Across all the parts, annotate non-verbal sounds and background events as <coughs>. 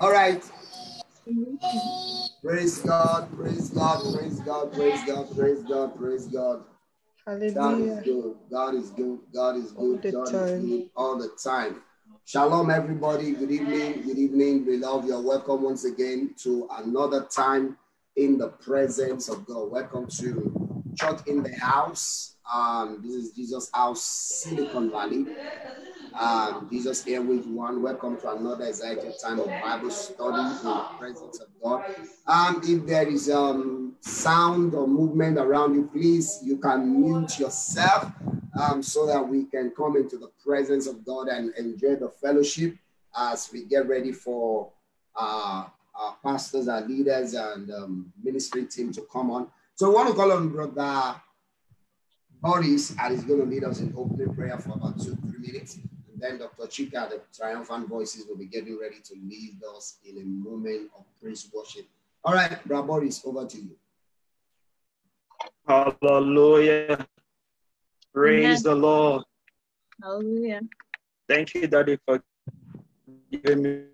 All right. Praise God, praise God, praise God, praise God, praise God, praise God. God is Hallelujah. good. God is good. God is All good. the God is time. good all the time. Shalom, everybody. Good evening. Good evening. Beloved, you're welcome once again to another time in the presence of God. Welcome to Church in the House. Um, this is Jesus House, Silicon Valley. Um, Jesus here with one. Welcome to another exciting time of Bible study in the presence of God. Um, if there is um sound or movement around you, please you can mute yourself um, so that we can come into the presence of God and enjoy the fellowship as we get ready for uh, our pastors, our leaders, and um, ministry team to come on. So I want to call on Brother Boris, and he's going to lead us in opening prayer for about two, three minutes. And then Dr. Chika, the triumphant voices, will be getting ready to lead us in a moment of praise worship. All right, Brother Boris, over to you. Hallelujah. Praise the Lord. Hallelujah. Thank you, Daddy, for giving me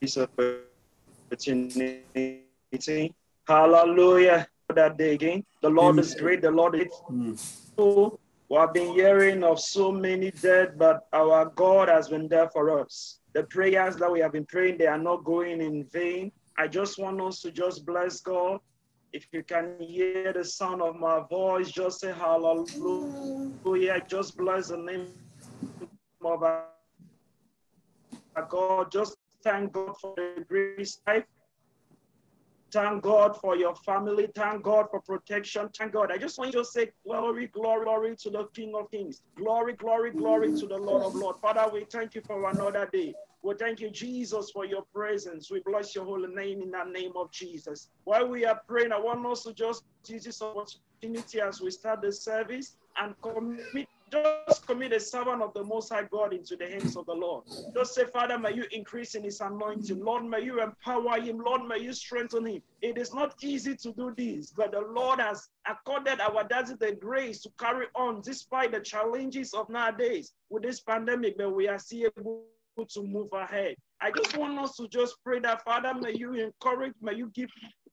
this opportunity. Hallelujah. That day again. The Lord is great. The Lord is mm. so we have been hearing of so many dead, but our God has been there for us. The prayers that we have been praying, they are not going in vain. I just want us to just bless God. If you can hear the sound of my voice, just say hallelujah. Just bless the name of our God. Just thank God for the grace life. Thank God for your family. Thank God for protection. Thank God. I just want you to say glory, glory, glory to the King of Kings. Glory, glory, glory to the Lord of Lords. Father, we thank you for another day. We thank you, Jesus, for your presence. We bless your holy name in the name of Jesus. While we are praying, I want us to just use this opportunity as we start the service and commit just commit a servant of the Most High God into the hands of the Lord. Just say, Father, may you increase in his anointing. Lord, may you empower him. Lord, may you strengthen him. It is not easy to do this, but the Lord has accorded our daddy the grace to carry on despite the challenges of nowadays with this pandemic, but we are still able to move ahead. I just want us to just pray that, Father, may you encourage, may you give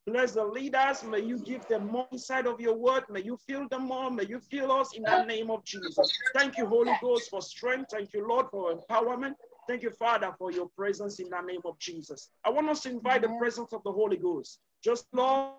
Bless the leaders. May you give them more inside of your word. May you fill them more. May you fill us in the name of Jesus. Thank you, Holy Ghost, for strength. Thank you, Lord, for empowerment. Thank you, Father, for your presence in the name of Jesus. I want us to invite the presence of the Holy Ghost. Just, Lord,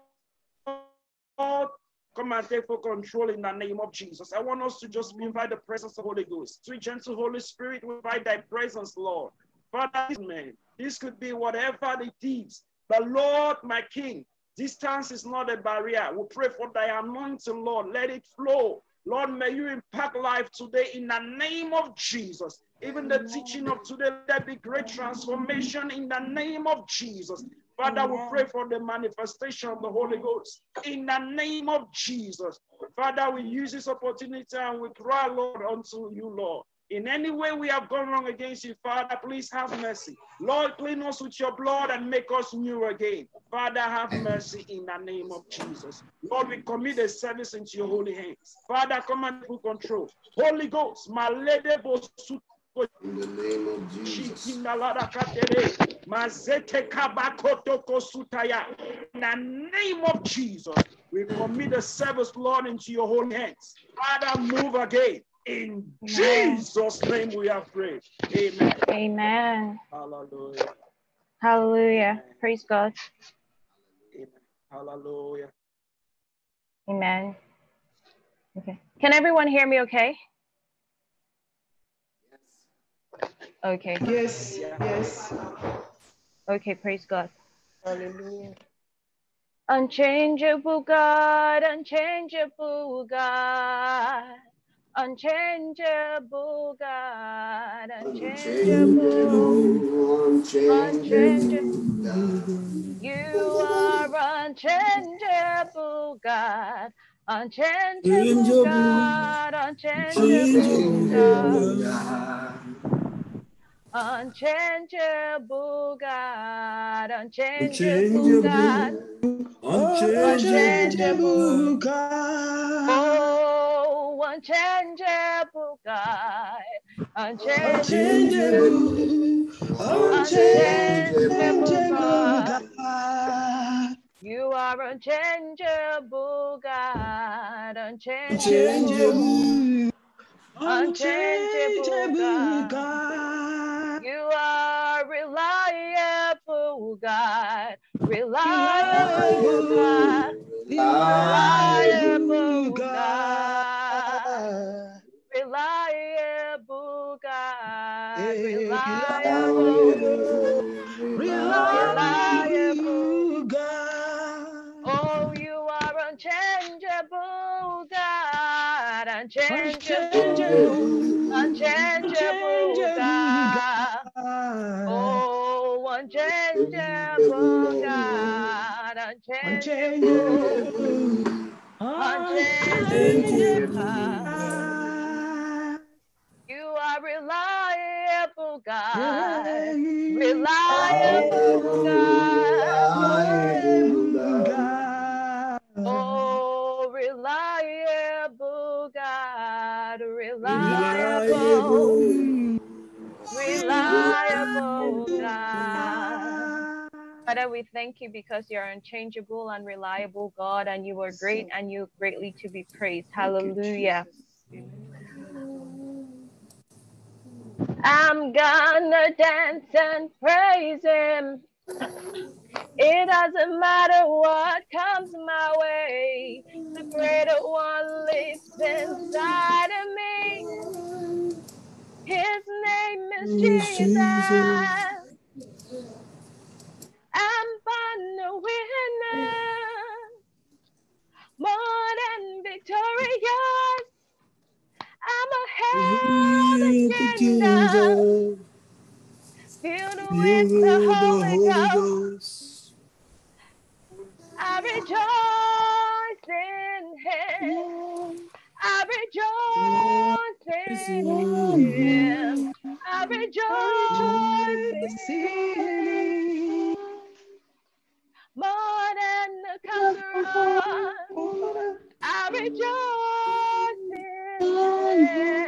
come and take full control in the name of Jesus. I want us to just invite the presence of the Holy Ghost. Sweet, gentle Holy Spirit, we invite thy presence, Lord. Father, man, this could be whatever it is. But Lord, my King, Distance is not a barrier. We pray for thy anointing, Lord. Let it flow. Lord, may you impact life today in the name of Jesus. Even the teaching of today, there be great transformation in the name of Jesus. Father, we pray for the manifestation of the Holy Ghost in the name of Jesus. Father, we use this opportunity and we cry, Lord, unto you, Lord. In any way we have gone wrong against you, Father, please have mercy. Lord, clean us with your blood and make us new again. Father, have mercy in the name of Jesus. Lord, we commit the service into your holy hands. Father, come and put control. Holy Ghost, my lady, In the name of Jesus. in the name of Jesus, we commit the service, Lord, into your holy hands. Father, move again. In Jesus' name we have prayed. Amen. Amen. Hallelujah. Hallelujah. Praise God. Amen. Hallelujah. Amen. Okay. Can everyone hear me okay? Yes. Okay. Yes, yes. Okay, praise God. Hallelujah. Unchangeable God, unchangeable God, unchangeable God, unchangeable, Unchangeable, unchangeable. you are unchangeable God, unchangeable God, unchangeable God. Unchangeable God, unchangeable God, Unchangeable God unchangeable God, unchangeable, unchangeable God. You are unchangeable God, unchangeable, unchangeable God. You are reliable God, reliable God, reliable God. Reliable, reliable Oh, you are unchangeable, God, unchangeable, unchangeable, God. Oh, unchangeable, God, unchangeable, unchangeable, God, reliable, God. Oh, reliable God, reliable, reliable God. Father, we thank you because you're unchangeable and reliable God, and you are great and you're greatly to be praised. Hallelujah. I'm gonna dance and praise him. It doesn't matter what comes my way, the greater one lives inside of me. His name is Jesus. I'm a head of the kingdom, filled with the Holy Ghost. I rejoice in Him. I rejoice in Him. I rejoice in Him. More than a conqueror. I rejoice in Him.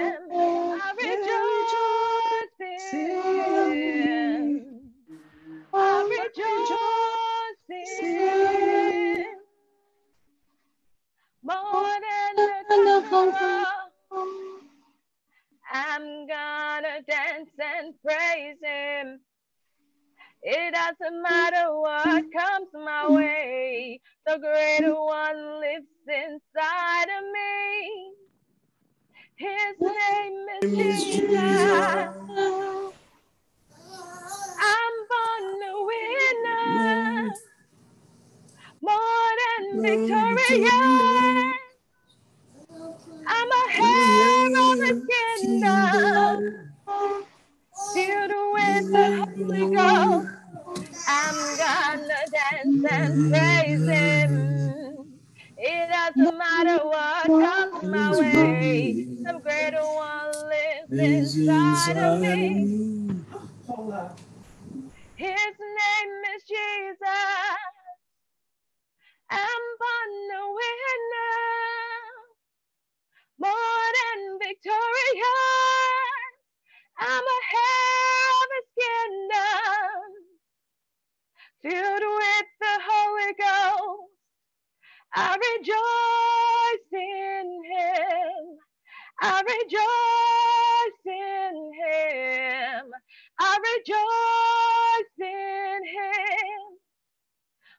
More than a conqueror. I'm gonna dance and praise Him. It doesn't matter what comes my way, the greater one lives inside of me. His name is Jesus. I'm born a winner, more than victorious. I'm a heir of His kingdom, filled with the Holy Ghost. I'm gonna dance and praise Him. It doesn't matter what comes my way, the greater one lives inside of me. His name is Jesus. I'm born a winner, more than victorious. I'm a His kingdom, filled with the Holy Ghost. I rejoice in Him. I rejoice in Him. I rejoice in Him.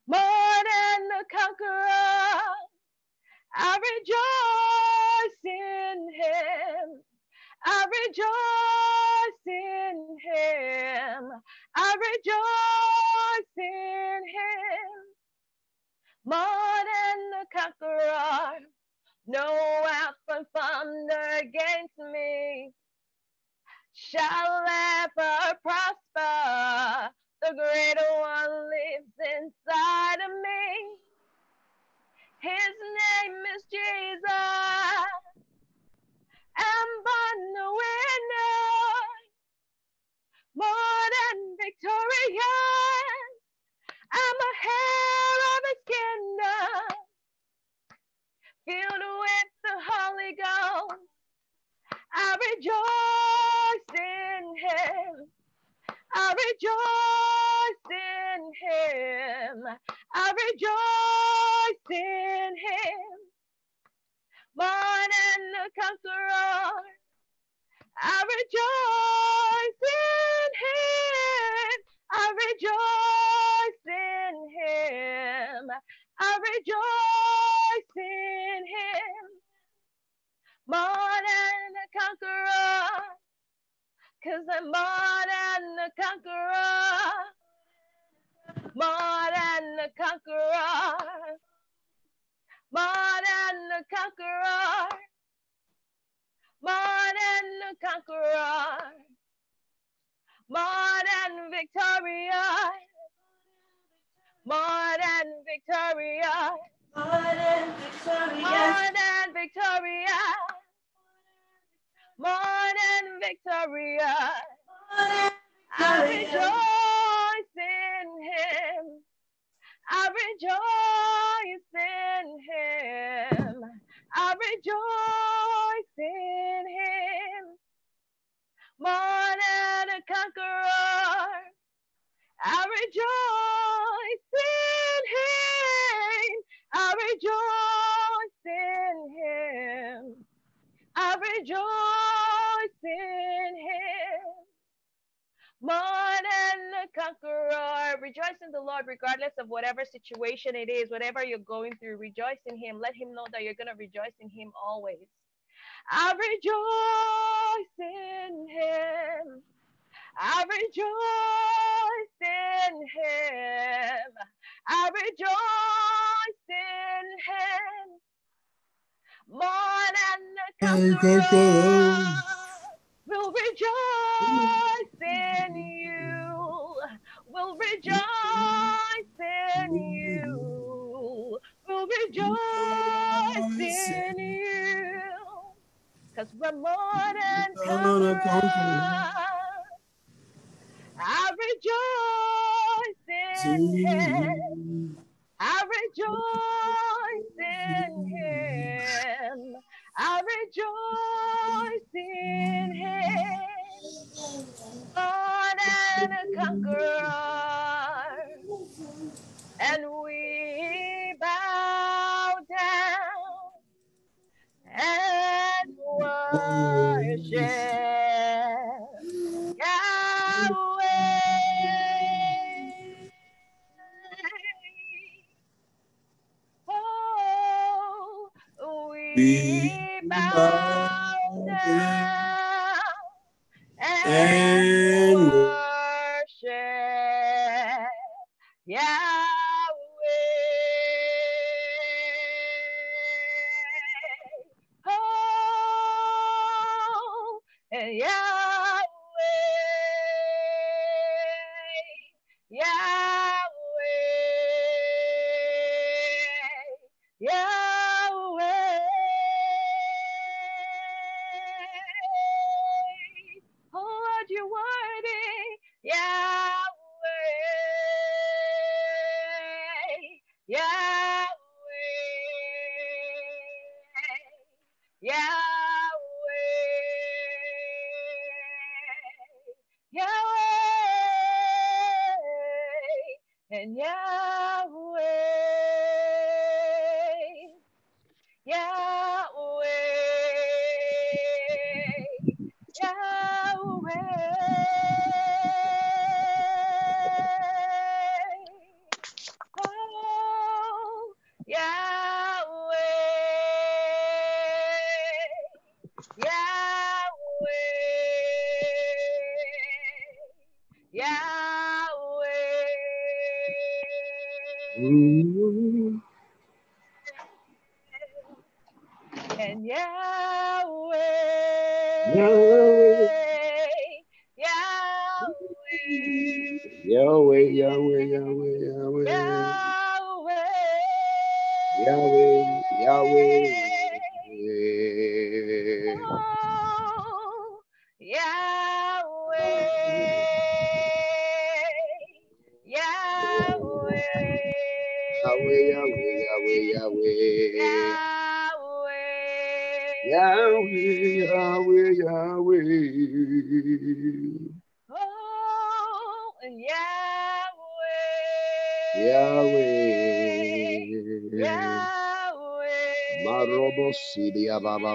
More than a conqueror. I rejoice in Him. I rejoice in Him. I rejoice in Him. More than a conqueror. No weapon formed against me shall ever prosper. The greater one lives inside of me. His name is Jesus. I'm born a winner, more than victorious. I'm a heir of His kingdom, filled with the Holy Ghost. I rejoice in Him. I rejoice in Him. I rejoice in conqueror. I rejoice in him. I rejoice in him. I rejoice in him. More than a conqueror. Cause I'm more than a conqueror. More than a conqueror. More than a conqueror. More than a conqueror. More than victorious. More than victorious. More than More than victorious. More than victorious. I rejoice in him. I rejoice in him. I rejoice in him. More than a conqueror. I rejoice in him. I rejoice in him. I rejoice in him. More than a conqueror. Rejoice in the Lord regardless of whatever situation it is, whatever you're going through. Rejoice in him. Let him know that you're going to rejoice in him always. I rejoice in him. I rejoice in him. I rejoice in him. More than a conqueror will rejoice in you. Will rejoice in you. Will rejoice in you. Cause we're more than conquerors. I rejoice in him. I rejoice in him. I rejoice in him. More than a conqueror. And we bow down and worship Yahweh. Oh, we bow down and worthy.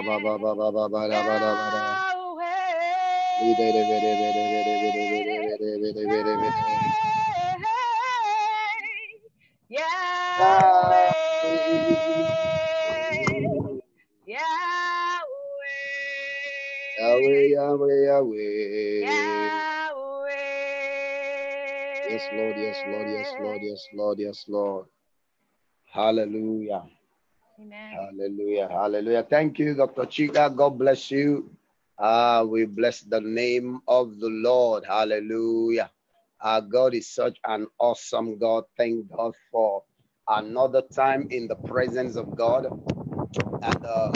ba Yahweh, Yahweh, Yahweh, Yahweh. Yes, Lord, yes, Lord, yes, Lord, yes, Lord, yes, Lord. Hallelujah. Hallelujah. Hallelujah. Thank you, Dr. Chika. God bless you. Ah, we bless the name of the Lord. Hallelujah. Our God is such an awesome God. Thank God for another time in the presence of God. And uh,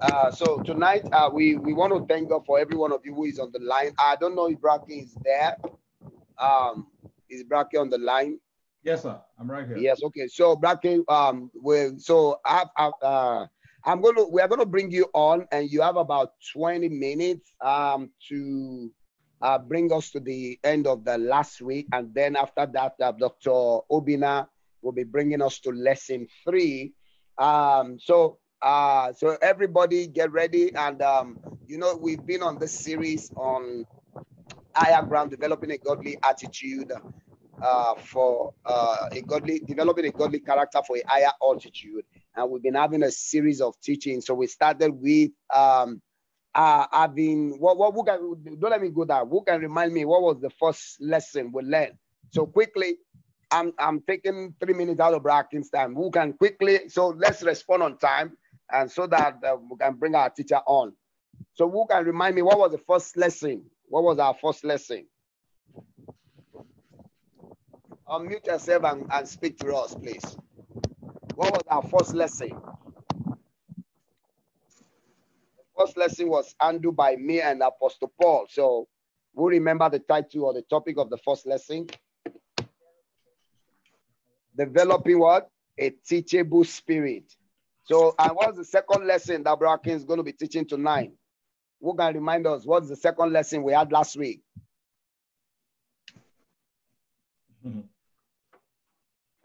uh, so tonight, uh, we, we want to thank God for every one of you who is on the line. I don't know if Bracky is there. Um, is Bracky on the line? Yes, sir. I'm right here. Yes, okay. So Bracky, um, we so I, I, uh, I'm gonna we are gonna bring you on, and you have about 20 minutes um to uh, bring us to the end of the last week, and then after that, uh, Dr. Obina will be bringing us to lesson three. Um, so uh, so everybody get ready, and um, you know we've been on this series on higher ground, developing a godly attitude uh, for uh, a godly, developing a godly character for a higher altitude. And we've been having a series of teachings. So we started with um, uh, having what, what who can don't let me go there. Who can remind me what was the first lesson we learned? So quickly, I'm I'm taking three minutes out of Bracken's time. Who can quickly? So let's respond on time, and so that uh, we can bring our teacher on. So who can remind me what was the first lesson? What was our first lesson? Unmute yourself and, and speak to us, please. What was our first lesson? First lesson was handled by me and Apostle Paul. So, who remember the title or the topic of the first lesson? Developing what? A teachable spirit. So, and what's the second lesson that Bracken is going to be teaching tonight? Who can remind us what's the second lesson we had last week? Mhm.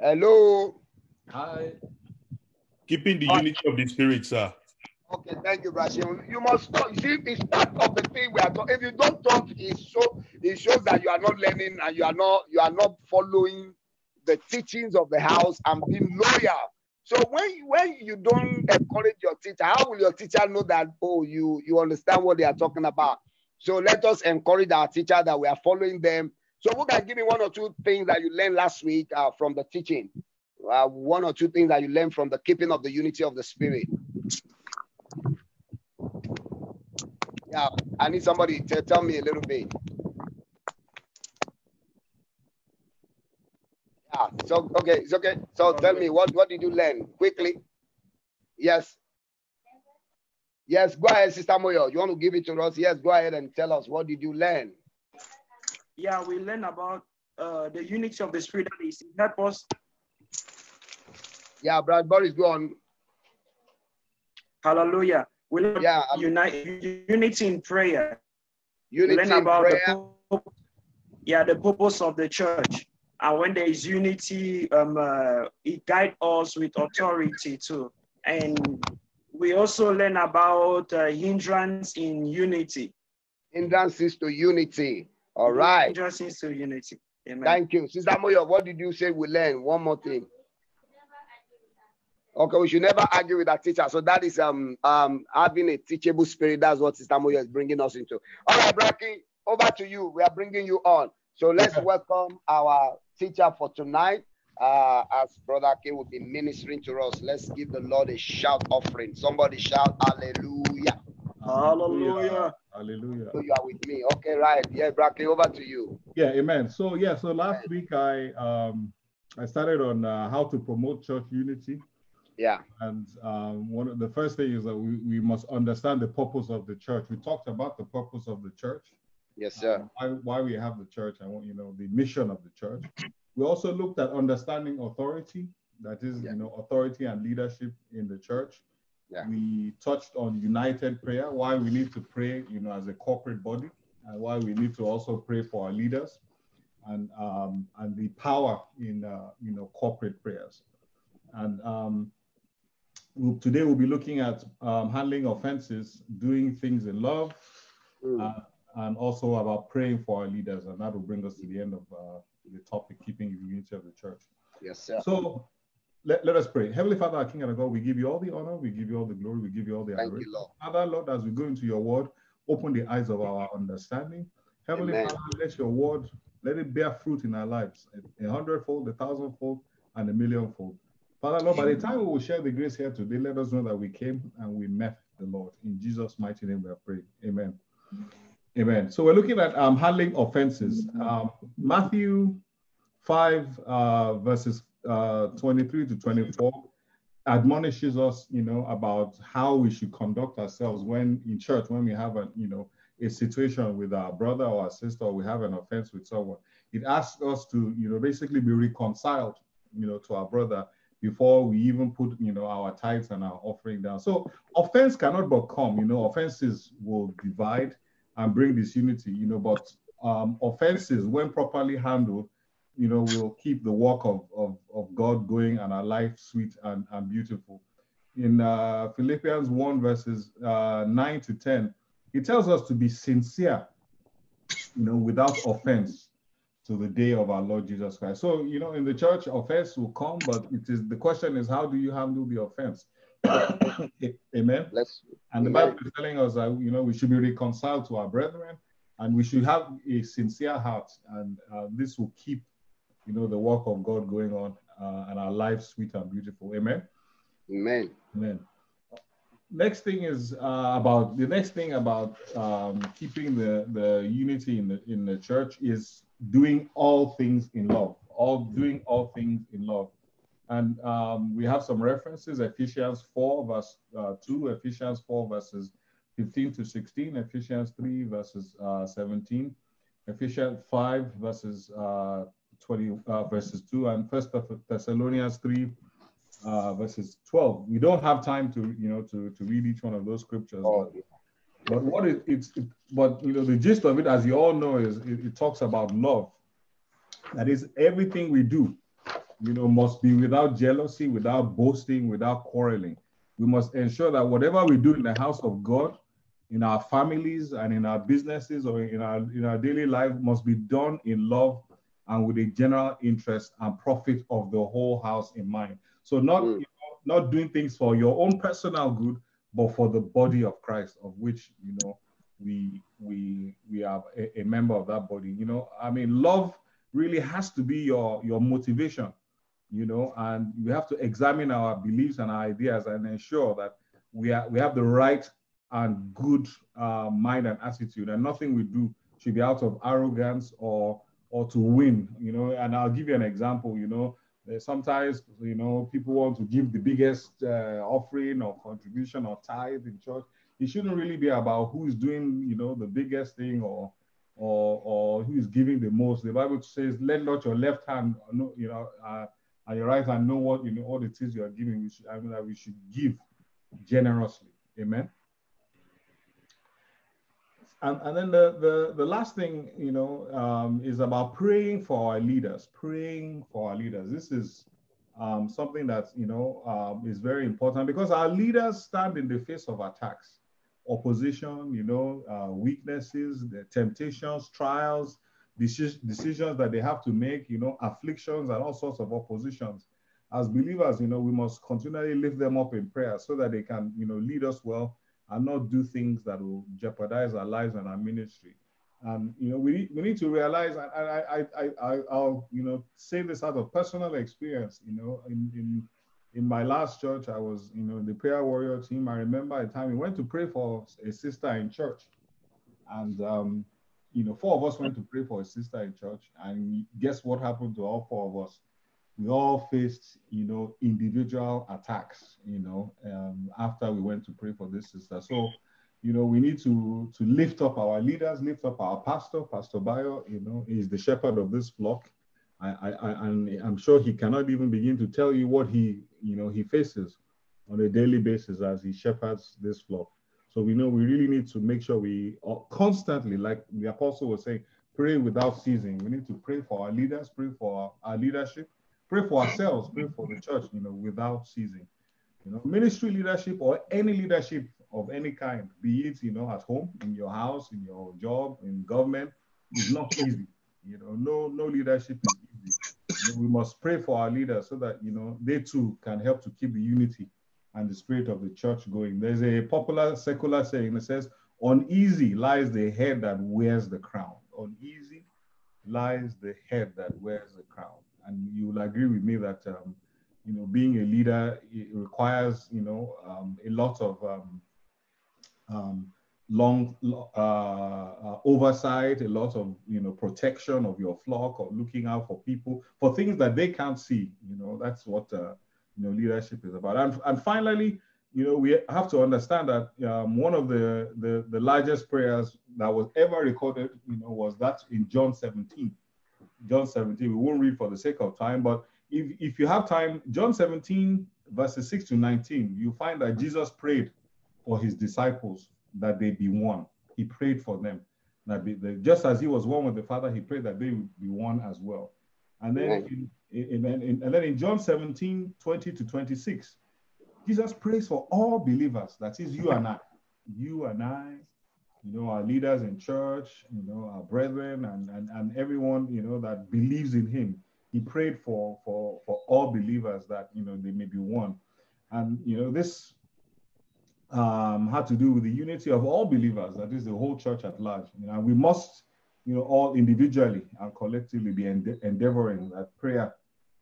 Hello. Hi. Keeping the unity of the spirit, sir. Okay, thank you, Brashim. You must talk. You see, it's part of the thing we are talking. If you don't talk, it show it shows that you are not learning and you are not you are not following the teachings of the house and being loyal. So when when you don't encourage your teacher, how will your teacher know that oh you you understand what they are talking about? So let us encourage our teacher that we are following them. So who can give me one or two things that you learned last week uh, from the teaching? Uh, one or two things that you learned from the keeping of the unity of the spirit. Yeah, I need somebody to tell me a little bit. Yeah, so okay, it's okay. So tell me what what did you learn quickly? Yes. Yes, go ahead, Sister Moyo. You want to give it to us? Yes, go ahead and tell us what did you learn? Yeah, we learn about uh, the unity of the spirit that is help us. Yeah, Brad Boris, go on. Hallelujah. We learn Yeah, unite, unity in prayer. We unity learn in about prayer. the yeah the purpose of the church, and when there is unity, um, uh, it guides us with authority too. And we also learn about uh, hindrance in unity. Hindrances to unity. All right. Hindrances to unity. Amen. Thank you. Sister Moyo, what did you say we learn? One more thing. Okay, we should never argue with our teacher. So that is um um having a teachable spirit. That's what Sister Moyo is bringing us into. All right, Bracky, over to you. We are bringing you on. So let's Okay. welcome our teacher for tonight. Uh, as Brother K will be ministering to us, let's give the Lord a shout offering. Somebody shout hallelujah. Hallelujah. Hallelujah. So you are with me. Okay, right. Yeah, Bracky, over to you. Yeah, amen. So yeah, so last week I um I started on uh, how to promote church unity. Yeah. And um, one of the first thing is that we, we must understand the purpose of the church. We talked about the purpose of the church, Yes, sir. um, why, why we have the church, and what you know the mission of the church. We also looked at understanding authority, that is, Yeah. you know, authority and leadership in the church. Yeah. We touched on united prayer, why we need to pray, you know, as a corporate body, and why we need to also pray for our leaders. and um, and the power in uh, you know corporate prayers. And um, we'll, today we'll be looking at um, handling offenses, doing things in love, Mm. uh, and also about praying for our leaders. And that will bring us to the end of uh, the topic, keeping the unity of the church. Yes, sir. So let, let us pray. Heavenly Father, our King and our God, we give you all the honor, we give you all the glory, we give you all the Thank adoration. you, Lord. Father, Lord, as we go into your word, open the eyes of our understanding. Heavenly Amen. Father, let your word, let it bear fruit in our lives, a hundredfold, a thousandfold, and a millionfold. Father, Lord, by the time we will share the grace here today, let us know that we came and we met the Lord. In Jesus' mighty name we are praying. Amen. Amen. So we're looking at um, handling offenses. Um, Matthew 5, uh, verses uh, 23 to 24 admonishes us, you know, about how we should conduct ourselves when in church, when we have a, you know, a situation with our brother or our sister, or we have an offense with someone. It asks us to, you know, basically be reconciled, you know, to our brother before we even put, you know, our tithes and our offering down. So offense cannot but come, you know, offenses will divide and bring disunity, you know, but um, offenses, when properly handled, you know, we will keep the work of, of, of God going and our life sweet and, and beautiful. In uh, Philippians 1, verses uh, 9 to 10, it tells us to be sincere, you know, without offense to the day of our Lord Jesus Christ. So, you know, in the church, offense will come, but it is the question is how do you handle the offense? <coughs> Amen. Bless you. And the Bible is telling us that you know we should be reconciled to our brethren, and we should have a sincere heart, and uh, this will keep you know the work of God going on, uh, and our lives sweet and beautiful. Amen. Amen. Amen. Next thing is uh, about the next thing about um, keeping the the unity in the in the church is doing all things in love. All doing all things in love. And um, we have some references Ephesians 4, verse uh, 2, Ephesians 4, verses 15 to 16, Ephesians 3, verses uh, 17, Ephesians 5, verses uh, 20, uh, verses 2, and First Thessalonians 3, uh, verses 12. We don't have time to, you know, to, to read each one of those scriptures. Oh, but, but what it, it's, it, but you know, the gist of it, as you all know, is it, it talks about love. That is everything we do you know, must be without jealousy, without boasting, without quarreling. We must ensure that whatever we do in the house of God, in our families and in our businesses or in our in our daily life must be done in love and with a general interest and profit of the whole house in mind. So not Mm. you know, not doing things for your own personal good, but for the body of Christ, of which you know we we we are a, a member of that body. You know, I mean, love really has to be your your motivation you know, and we have to examine our beliefs and our ideas and ensure that we are we have the right and good uh, mind and attitude, and nothing we do should be out of arrogance or or to win, you know. And I'll give you an example, you know. Sometimes, you know, people want to give the biggest uh, offering or contribution or tithe in church. It shouldn't really be about who is doing, you know, the biggest thing or or or who is giving the most. The Bible says, "Let not your left hand, know, you know, uh, and your right hand know what you know all the things you are giving. We should, I mean, that we should give generously. Amen. And, and then the, the, the last thing, you know, um, is about praying for our leaders, praying for our leaders. This is um, something that, you know, um, is very important because our leaders stand in the face of attacks, opposition, you know, uh, weaknesses, temptations, trials, deci- decisions that they have to make, you know, afflictions and all sorts of oppositions. As believers, you know, we must continually lift them up in prayer so that they can, you know, lead us well and not do things that will jeopardize our lives and our ministry. And you know, we, we need to realize, and I, I, I, I'll you know say this out of personal experience. You know, in, in in my last church, I was you know the prayer warrior team. I remember a time we went to pray for a sister in church, and um, you know, four of us went to pray for a sister in church, and guess what happened to all four of us? We all faced, you know, individual attacks, you know, um, after we went to pray for this sister. So, you know, we need to to lift up our leaders, lift up our pastor, Pastor Bayo. You know, he's the shepherd of this flock. I, I, I, and I'm sure he cannot even begin to tell you what he, you know, he faces on a daily basis as he shepherds this flock. So we know we really need to make sure we constantly, like the apostle was saying, pray without ceasing. We need to pray for our leaders, pray for our leadership, pray for ourselves, pray for the church, you know, without ceasing. You know, ministry leadership or any leadership of any kind, be it, you know, at home, in your house, in your job, in government, is not <laughs> easy. You know, no, no leadership is easy. You know, we must pray for our leaders so that, you know, they too can help to keep the unity and the spirit of the church going. There's a popular secular saying that says, uneasy lies the head that wears the crown. Uneasy lies the head that wears the crown. And you will agree with me that, um, you know, being a leader requires, you know, um, a lot of um, um, long uh, uh, oversight, a lot of you know protection of your flock, or looking out for people for things that they can't see. You know that's what uh, you know leadership is about. And, and finally, you know we have to understand that um, one of the, the the largest prayers that was ever recorded, you know, was that in John 17. John 17. We won't read for the sake of time, but if if you have time, John 17 verses 6 to 19, you find that Jesus prayed for his disciples that they be one. He prayed for them. That be, the, just as he was one with the Father, he prayed that they would be one as well. And then, in, in, in, and then in John 17, 20 to 26, Jesus prays for all believers. That is you and I. You and I, you know, our leaders in church, you know, our brethren and, and, and everyone, you know, that believes in him. He prayed for, for, for all believers that, you know, they may be one. And, you know, this um, had to do with the unity of all believers, that is the whole church at large. You know, we must, you know, all individually and collectively be ende- endeavoring that prayer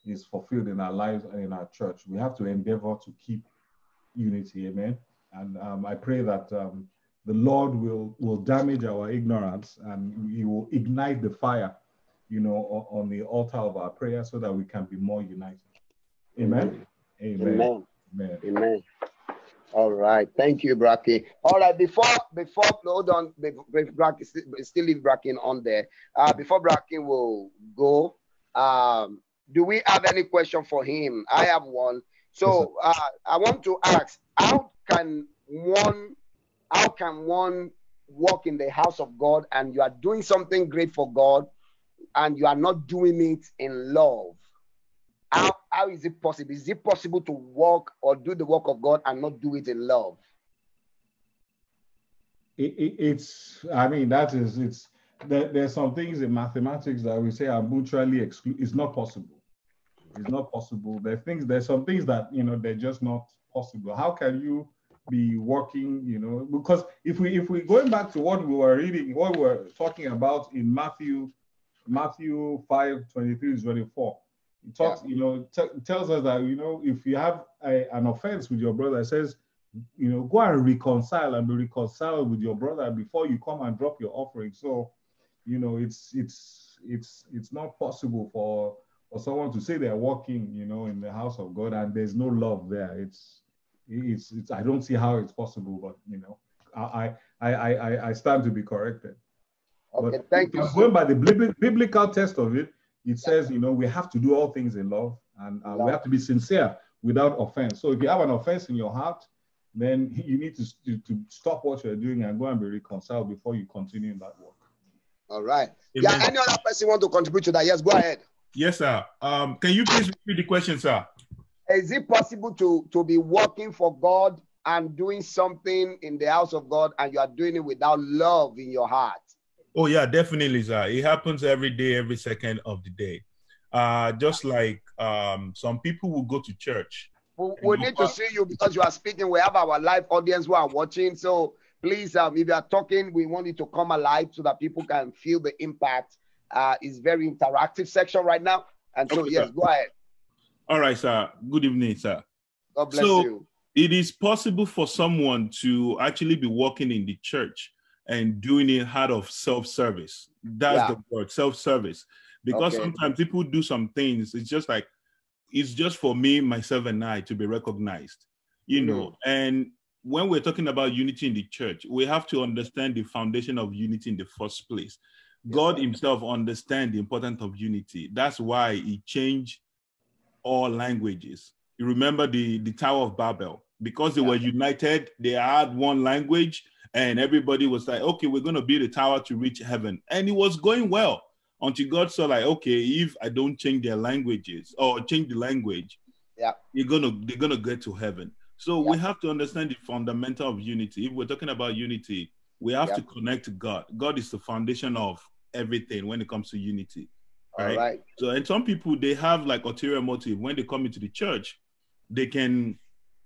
is fulfilled in our lives and in our church. We have to endeavor to keep unity, amen. And um, I pray that um, the Lord will will damage our ignorance and He will ignite the fire, you know, on, the altar of our prayer, so that we can be more united. Amen. Amen. Amen. Amen. Amen. All right, thank you, Bracky. All right, before before hold on, Bracky still leave Bracky on there. Uh, before Bracky will go, um, do we have any question for him? I have one. So uh, I want to ask, how can one, how can one walk in the house of God and you are doing something great for God, and you are not doing it in love? How, how is it possible? Is it possible to walk or do the work of God and not do it in love? It, it, it's, I mean, that is, it's, there, there's some things in mathematics that we say are mutually exclusive. It's not possible. It's not possible. There things, there's some things that, you know, they're just not possible. How can you be working, you know, because if we, if we going back to what we were reading, what we were talking about in Matthew, Matthew 5, 23 24, it talks, yeah. you know, t- tells us that, you know, if you have a, an offense with your brother, it says, you know, go and reconcile and be reconciled with your brother before you come and drop your offering. So, you know, it's it's it's it's not possible for for someone to say they're walking, you know, in the house of God and there's no love there. It's it's it's I don't see how it's possible, but you know, I I I I stand to be corrected. Okay, but thank you. Going by the biblical test of it, it says, you know, we have to do all things in love and uh, we have to be sincere without offense. So if you have an offense in your heart, then <laughs> you need to, to, to stop what you're doing and go and be reconciled before you continue in that work. All right. Amen. Yeah, any other person want to contribute to that? Yes, go ahead. Yes, sir. Um, can you please repeat the question, sir? Is it possible to, to be working for God and doing something in the house of God and you are doing it without love in your heart? Oh yeah, definitely, sir. It happens every day, every second of the day. Uh, just like um, some people will go to church. We, we need to see you because you are speaking. We have our live audience who are watching. So please, um, if you are talking, we want you to come alive so that people can feel the impact. Uh, it's very interactive section right now. And so, okay, yes, sir. go ahead. All right, sir. Good evening, sir. God bless so, you. It is possible for someone to actually be working in the church and doing it out of self-service. That's yeah. the word, self-service. Because okay. sometimes people do some things, it's just like it's just for me, myself, and I to be recognized, you mm-hmm. know. And when we're talking about unity in the church, we have to understand the foundation of unity in the first place. God Himself understands the importance of unity. That's why He changed all languages. You remember the, the Tower of Babel, because they yeah. were united, they had one language, and everybody was like, okay, we're gonna build a tower to reach heaven, and it was going well until God saw like, okay, if I don't change their languages or change the language, yeah, you're gonna they're gonna get to heaven. So yeah. we have to understand the fundamental of unity. If we're talking about unity, we have yeah. to connect to God. God is the foundation of everything when it comes to unity. Right? right? So and some people they have like ulterior motive when they come into the church, they can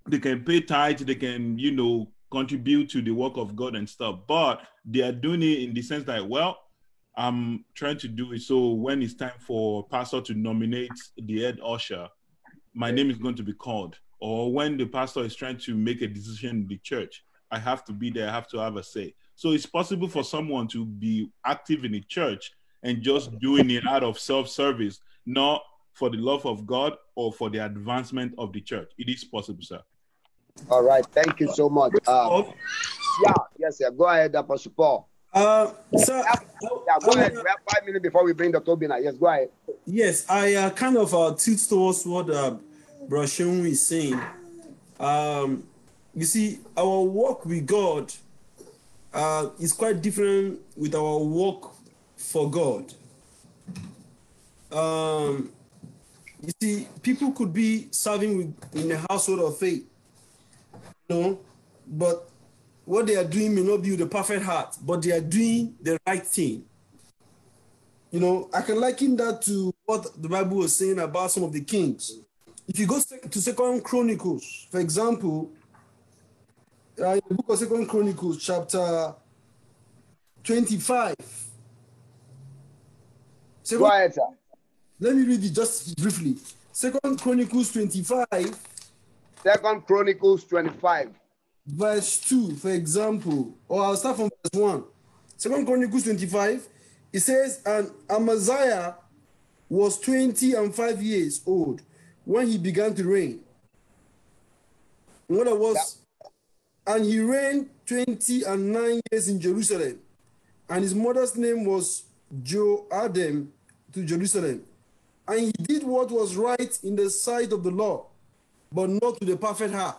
they can pay tithe, they can, you know, contribute to the work of God and stuff, but they are doing it in the sense that, well, I'm trying to do it. So when it's time for pastor to nominate the head usher, my name is going to be called. Or when the pastor is trying to make a decision in the church, I have to be there, I have to have a say. So it's possible for someone to be active in the church and just doing it out of self-service, not for the love of God or for the advancement of the church. It is possible, sir. All right. Thank you so much. Um, yeah, yes, sir. Go ahead, Apostle Paul. Uh, so yeah, yeah go ahead. We have five minutes before we bring the Tobina. Yes, go ahead. Yes, I uh, kind of uh, tilt towards what uh, Brashon is saying. Um, you see, our work with God uh, is quite different with our walk for God. Um, you see, people could be serving in the household of faith, you know, but what they are doing may not be with the perfect heart, but they are doing the right thing. You know, I can liken that to what the Bible was saying about some of the kings. If you go to Second Chronicles, for example, uh, in the book of Second Chronicles, chapter 25. Second, Go ahead, sir. Let me read it just briefly. Second Chronicles 25. Second Chronicles 25. Verse 2, for example, or I'll start from verse 1. Second Chronicles 25, it says, And Amaziah was 20 and 5 years old when he began to reign. What I was, and he reigned 20 and 9 years in Jerusalem. And his mother's name was Jehoaddan to Jerusalem. And he did what was right in the sight of the law, but not to the perfect heart.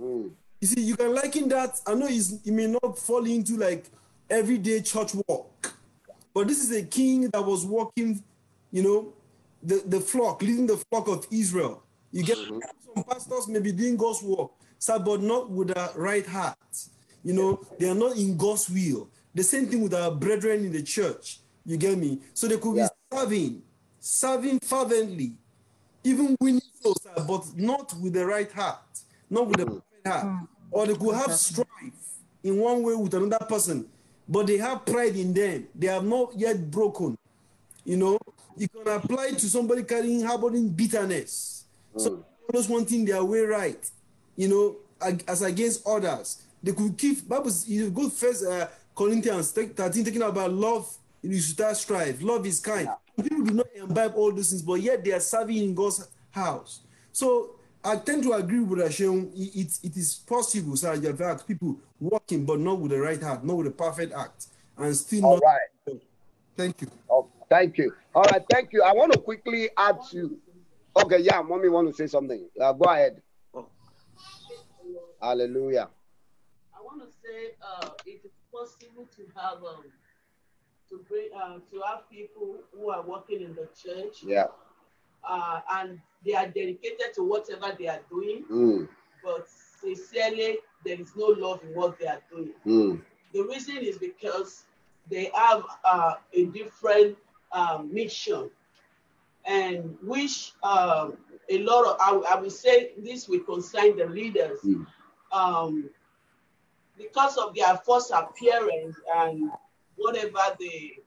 Mm. You see, you can liken that. I know it may not fall into like everyday church walk, but this is a king that was walking, you know, the, the flock, leading the flock of Israel. You get mm-hmm. some pastors maybe doing God's work, but not with a right heart. You know, they are not in God's will. The same thing with our brethren in the church. You get me? So they could yeah. be serving, serving fervently, even winning souls, but not with the right heart, not with the right heart. Mm. Or they could have strife in one way with another person, but they have pride in them. They have not yet broken. You know, you can apply to somebody carrying harboring bitterness. So always wanting their way right, you know, as against others. They could keep Bible. You go first uh, Corinthians 13 talking about love. You should start strife. Love is kind. Yeah. People do not imbibe all those things, but yet they are serving in God's house. So I tend to agree with Hashem. It, it, it is possible, sir, you have people working, but not with the right heart, not with the perfect act, and still all not. Right. Thank you. Oh, thank you. All right, thank you. I want to quickly add to. Okay, yeah, mommy want to say something. Uh, go ahead. Oh. Hallelujah. I want to say uh, it is possible to have um, to bring uh, to have people who are working in the church. Yeah. Uh, and they are dedicated to whatever they are doing, mm. but sincerely, there is no love in what they are doing. Mm. The reason is because they have uh, a different um, mission, and which um, a lot of I, I will say this will concern the leaders. Mm. Um, because of their first appearance and whatever they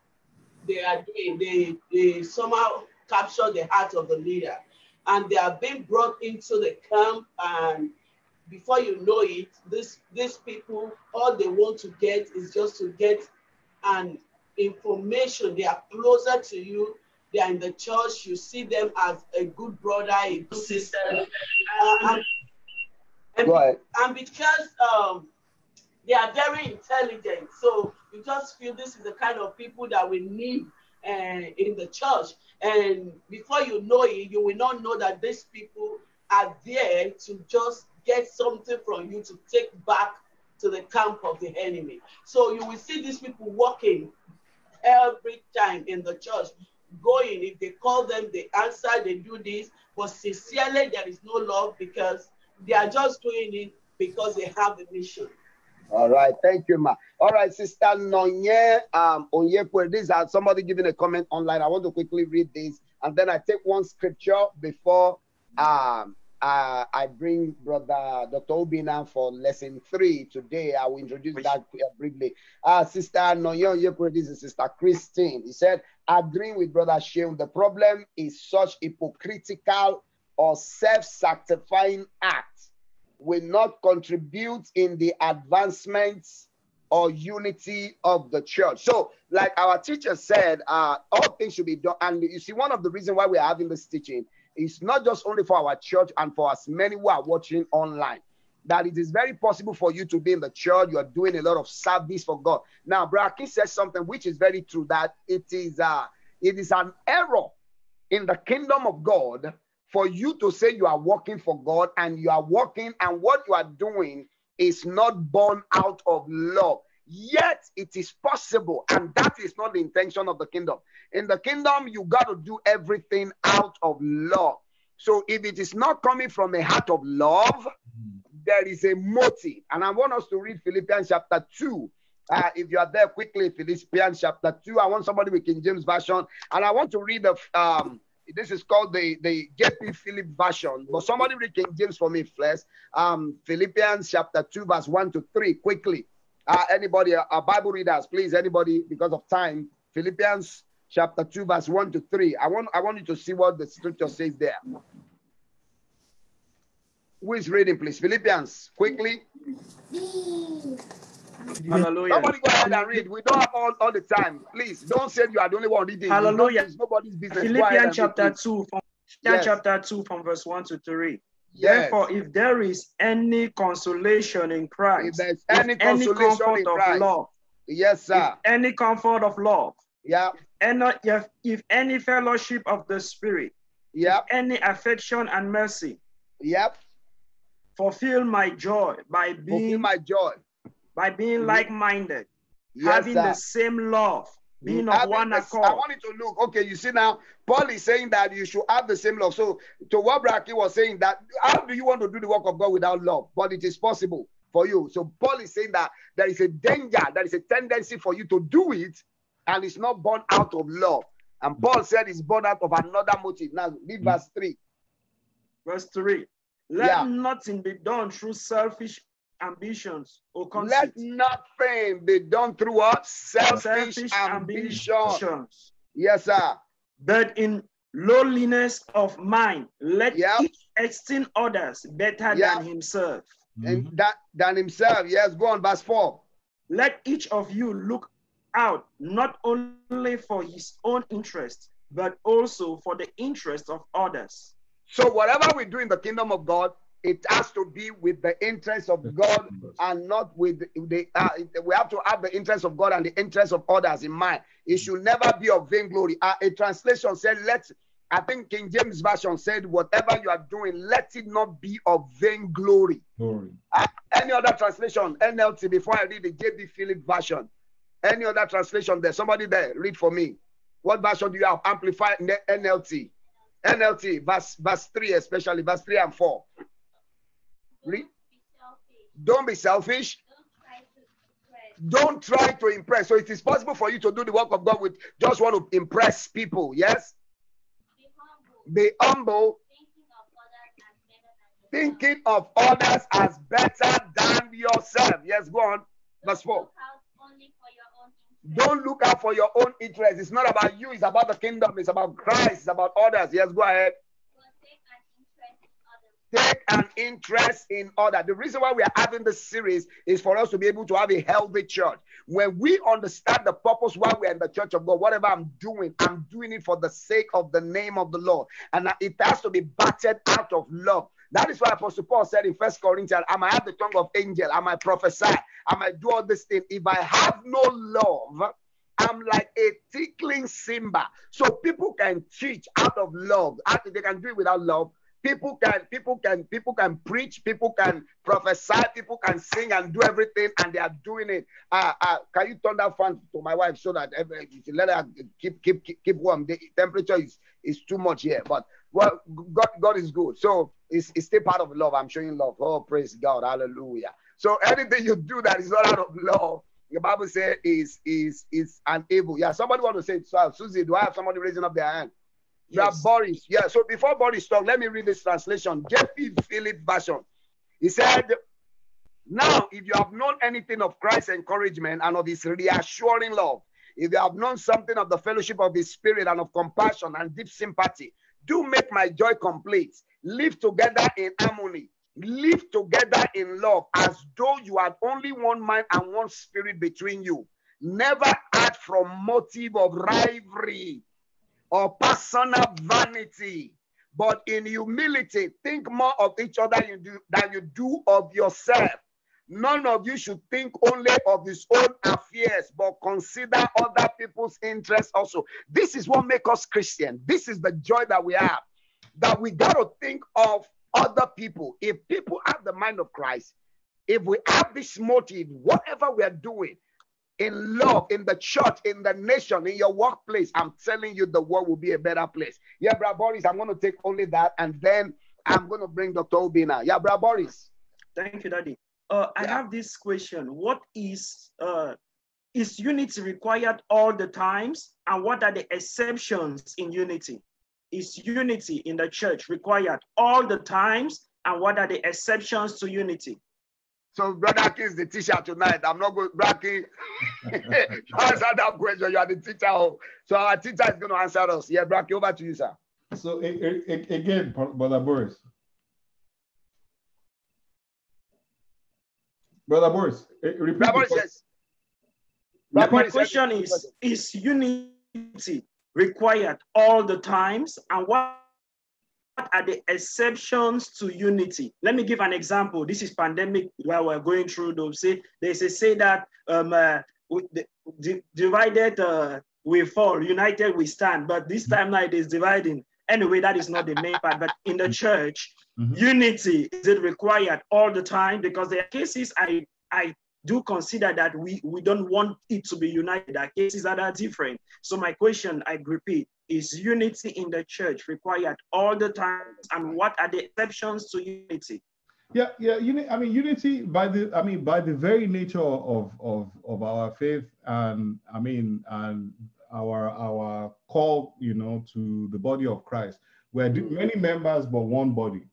they are doing, they, they somehow capture the heart of the leader. And they are being brought into the camp and before you know it, this these people, all they want to get is just to get an information. They are closer to you. They are in the church. You see them as a good brother, a good sister. And, and, and, because um, they are very intelligent. So you just feel this is the kind of people that we need uh, in the church. And before you know it, you will not know that these people are there to just get something from you to take back to the camp of the enemy. So you will see these people walking every time in the church, going. If they call them, they answer, they do this. But sincerely, there is no love because they are just doing it because they have a mission. All right, thank you, ma. All right, Sister Nonye um Onyekwe, this is somebody giving a comment online. I want to quickly read this, and then I take one scripture before um uh, I bring Brother Dr. Obina for lesson three today. I will introduce Which? that briefly. Uh, Sister Nonye Onyekwe, this is Sister Christine. He said, agreeing with Brother Sheung, the problem is such hypocritical or self-sanctifying act will not contribute in the advancement or unity of the church. So, like our teacher said, uh, all things should be done. And you see, one of the reasons why we're having this teaching is not just only for our church and for as many who are watching online. That it is very possible for you to be in the church. You are doing a lot of service for God. Now, Bracky says something which is very true that it is uh, it is an error in the kingdom of God for you to say you are working for God and you are working and what you are doing is not born out of love. Yet it is possible, and that is not the intention of the kingdom. In the kingdom, you got to do everything out of love. So if it is not coming from a heart of love, there is a motive. And I want us to read Philippians chapter 2. Uh, if you are there quickly, Philippians chapter 2. I want somebody with King James Version. And I want to read the um, this is called the the JB Philip version. But somebody read King James for me first. Um, Philippians chapter two, verse one to three, quickly. Uh, anybody, uh, Bible readers, please, anybody, because of time. Philippians chapter two, verse one to three. I want I want you to see what the scripture says there. Who is reading, please? Philippians, quickly. Hallelujah. Somebody go ahead and read. We don't have all, all the time. Please don't say you are the only one reading. Hallelujah. It's nobody's business. Philippians chapter 2 from yes. chapter 2 from verse 1 to 3. Yes. Therefore, if there is any consolation in Christ, if there's any, any comfort in Christ, of love, yes, sir. any comfort of love, yeah, and if, if any fellowship of the Spirit, yeah, any affection and mercy, yep, fulfill my joy by being fulfill my joy by being like-minded, yes, having sir. the same love, being of one accord. I wanted to look. Okay, you see now, Paul is saying that you should have the same love. So to what Bracky was saying that how do you want to do the work of God without love? But it is possible for you. So Paul is saying that there is a danger, there is a tendency for you to do it, and it's not born out of love. And Paul said it's born out of another motive. Now read mm. verse 3. Verse 3. Let yeah. nothing be done through selfish ambitions or Let nothing be done through us selfish, selfish ambition. ambitions. Yes, sir. But in lowliness of mind, let yep. each esteem others better yep. than himself. And mm-hmm. that than himself. Yes, go on, verse 4. Let each of you look out not only for his own interest, but also for the interest of others. So, whatever we do in the kingdom of God, it has to be with the interest of God and not with the. Uh, we have to have the interest of God and the interest of others in mind. It should never be of vainglory. Uh, a translation said, "Let." I think King James version said, "Whatever you are doing, let it not be of vainglory." Glory. Uh, any other translation? NLT. Before I read the JB Philip version, any other translation there? Somebody there, read for me. What version do you have? Amplified NLT. NLT, verse verse three, especially verse three and four. Read. Don't be selfish. Don't try to impress. So it is possible for you to do the work of God with just want to impress people. Yes? Be humble. Thinking of others as better than yourself. Yes, go on. Verse 4. Don't look out for your own interest. It's not about you, it's about the kingdom, it's about Christ, it's about others. Yes, go ahead an interest in other. The reason why we are having this series is for us to be able to have a healthy church. When we understand the purpose why we're in the church of God, whatever I'm doing, I'm doing it for the sake of the name of the Lord. And it has to be battered out of love. That is why Apostle Paul said in First Corinthians, I might have the tongue of angel, I might prophesy, I might do all this thing. If I have no love, I'm like a tickling cymbal. So people can teach out of love. They can do it without love People can, people can, people can preach, people can prophesy, people can sing and do everything, and they are doing it. Uh, uh, can you turn that fan to my wife so that every, let her keep keep keep, keep warm? The temperature is is too much here, but well, God God is good. So it's, it's still part of love. I'm showing love. Oh, praise God, Hallelujah. So anything you do that is not out of love, the Bible says is is is an evil. Yeah, somebody want to say. So, Susie, do I have somebody raising up their hand? Yes. Yeah, Boris. Yeah. So before Boris talk, let me read this translation. J.P. Philip version. He said, "Now, if you have known anything of Christ's encouragement and of His reassuring love, if you have known something of the fellowship of His Spirit and of compassion and deep sympathy, do make my joy complete. Live together in harmony." Live together in love as though you had only one mind and one spirit between you. Never act from motive of rivalry or personal vanity, but in humility, think more of each other than you do, of yourself. None of you should think only of his own affairs, but consider other people's interests also. This is what makes us Christian. This is the joy that we have. That we got to think of other people. If people have the mind of Christ, if we have this motive, whatever we are doing, in love, in the church, in the nation, in your workplace, I'm telling you, the world will be a better place. Yeah, Bra Boris, I'm going to take only that, and then I'm going to bring Dr. Obina. Yeah, Bra Boris. Thank you, Daddy. Uh, I have this question. What is uh, is unity required all the times, and what are the exceptions in unity? Is unity in the church required all the times, and what are the exceptions to unity? So Brother King is the teacher tonight. I'm not going, Brother King, <laughs> answer that question. You are the teacher. Oh. So our teacher is going to answer us. Yeah, Brother King, over to you, sir. So again, Brother Boris. Brother Boris, repeat Brother Boris, yes. My question is, is unity required all the times? And what what are the exceptions to unity? Let me give an example. This is pandemic where we're going through. Those say they say, say that um, uh, divided uh, we fall, united we stand. But this time now it is dividing. Anyway, that is not the main part. But in the church, mm-hmm. unity is it required all the time? Because there are cases I I do consider that we, we don't want it to be united. There are cases that are different. So my question, I repeat, is unity in the church required all the time? And what are the exceptions to unity? Yeah, yeah. Uni- I mean, unity by the I mean by the very nature of of of our faith and I mean and our our call, you know, to the body of Christ. We're mm-hmm. many members but one body.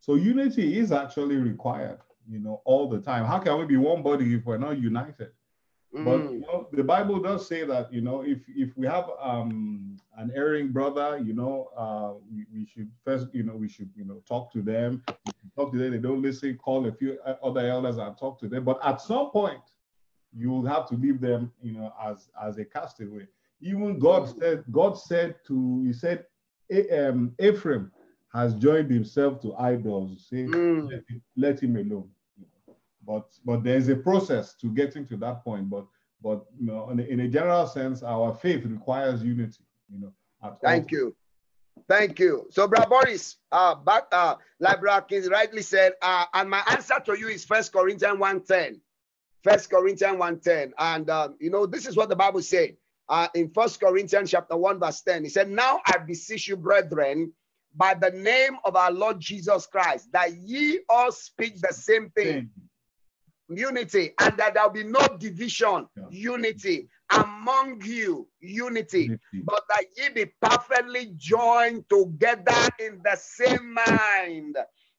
So unity is actually required you know, all the time. How can we be one body if we're not united? Mm. But you know, the Bible does say that you know if if we have um, an erring brother, you know, uh, we, we should first you know we should you know talk to them. Talk to them. They don't listen. Call a few other elders and talk to them. But at some point, you will have to leave them, you know, as as a castaway. Even God mm. said God said to he said um, Ephraim has joined himself to idols. Say, mm. let, him, let him alone but but there's a process to getting to that point. But but you know, in a, in a general sense, our faith requires unity. You know. Thank you. Thank you. So, Bra Boris, uh, back, uh, like Bra Kings rightly said, uh, and my answer to you is First Corinthians 1.10. First Corinthians 1.10. And, uh, you know, this is what the Bible said uh, in First Corinthians chapter 1, verse 10. He said, Now I beseech you, brethren, by the name of our Lord Jesus Christ, that ye all speak the same thing unity, and that there'll be no division, yeah. unity among you, unity, unity, but that ye be perfectly joined together in the same mind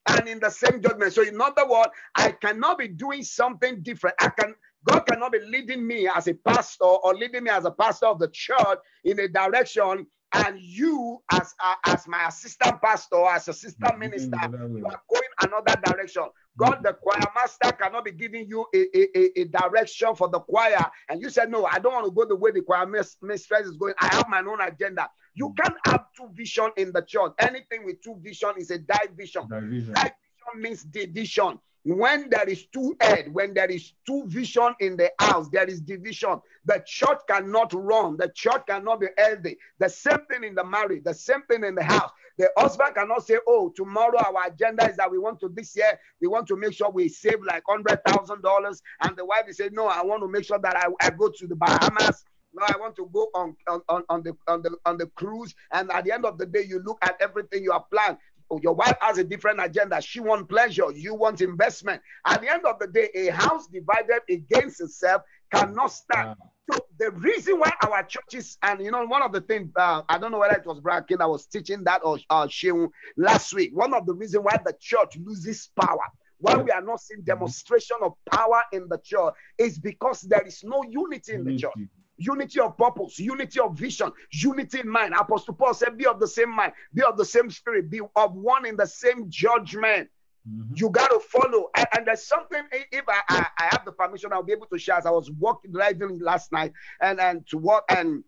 and in the same judgment. So, in other words, I cannot be doing something different. I can God cannot be leading me as a pastor or leading me as a pastor of the church in a direction and you as uh, as my assistant pastor as assistant minister you are going another direction. God the choir master cannot be giving you a, a, a, direction for the choir. And you said no i don't want to go the way the choir mistress is going. I have my own agenda. You can't have two vision in the church. Anything with two vision is a division. Division, division means division when there is two head, when there is two vision in the house, there is division. The church cannot run. The church cannot be healthy. The same thing in the marriage. The same thing in the house. The husband cannot say, "Oh, tomorrow our agenda is that we want to this year we want to make sure we save like hundred thousand dollars," and the wife is saying, "No, I want to make sure that I, I go to the Bahamas." No, I want to go on, on, on the on the on the cruise. And at the end of the day, you look at everything you have planned your wife has a different agenda. She wants pleasure, you want investment. At the end of the day, a house divided against itself cannot stand. So the reason why our churches, and you know, one of the things, uh, I don't know whether it was Bracken I was teaching that or uh, Sheung last week. One of the reasons why the church loses power, why we are not seeing demonstration of power in the church, is because there is no unity in the church unity of purpose, unity of vision, unity in mind. Apostle Paul said, Be of the same mind, be of the same spirit, be of one in the same judgment. Mm-hmm. You got to follow. And, and, there's something, if I, I, I, have the permission, I'll be able to share. As I was walking, driving last night and, and to work, and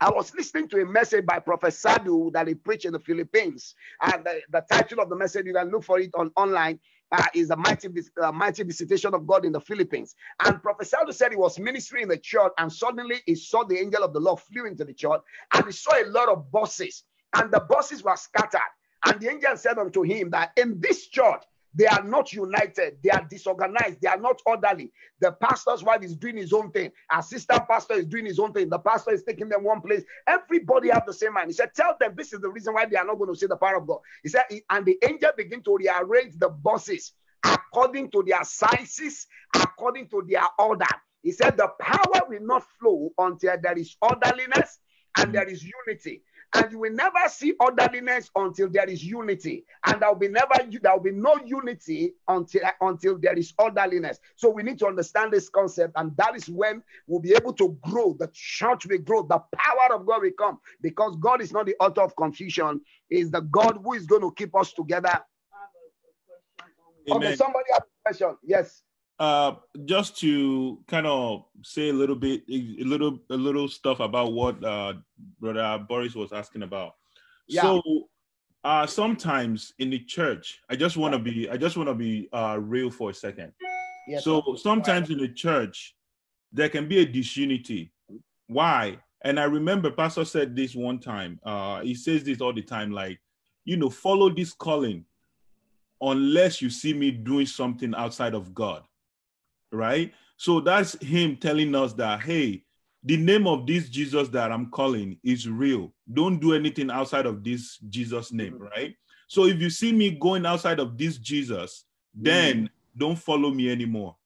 I was listening to a message by Professor Sadhu that he preached in the Philippines. And the, the title of the message, you can look for it on online uh, is a mighty, uh, mighty visitation of God in the Philippines. And Professor Aldo said he was ministering in the church, and suddenly he saw the angel of the Lord flew into the church, and he saw a lot of buses, and the buses were scattered. And the angel said unto him that in this church, they are not united. They are disorganized. They are not orderly. The pastor's wife is doing his own thing. Assistant pastor is doing his own thing. The pastor is taking them one place. Everybody have the same mind. He said, tell them this is the reason why they are not going to see the power of God. He said, and the angel begin to rearrange the bosses according to their sizes, according to their order. He said, the power will not flow until there is orderliness and mm-hmm. there is unity. And you will never see orderliness until there is unity. And there will be never there will be no unity until, until there is orderliness. So we need to understand this concept, and that is when we'll be able to grow. The church will grow, the power of God will come because God is not the author of confusion, is the God who is going to keep us together. Amen. Okay, somebody has a question. Yes. Uh, just to kind of say a little bit, a little, a little stuff about what uh, brother Boris was asking about. Yeah. So, uh, sometimes in the church, I just want to be, I just want to be uh, real for a second. Yes, so sometimes in the church, there can be a disunity. Why? And I remember Pastor said this one time. Uh, he says this all the time, like, you know, follow this calling unless you see me doing something outside of God right? So that's him telling us that, hey, the name of this Jesus that I'm calling is real. Don't do anything outside of this Jesus name, mm-hmm. right? So if you see me going outside of this Jesus, then mm. don't follow me anymore,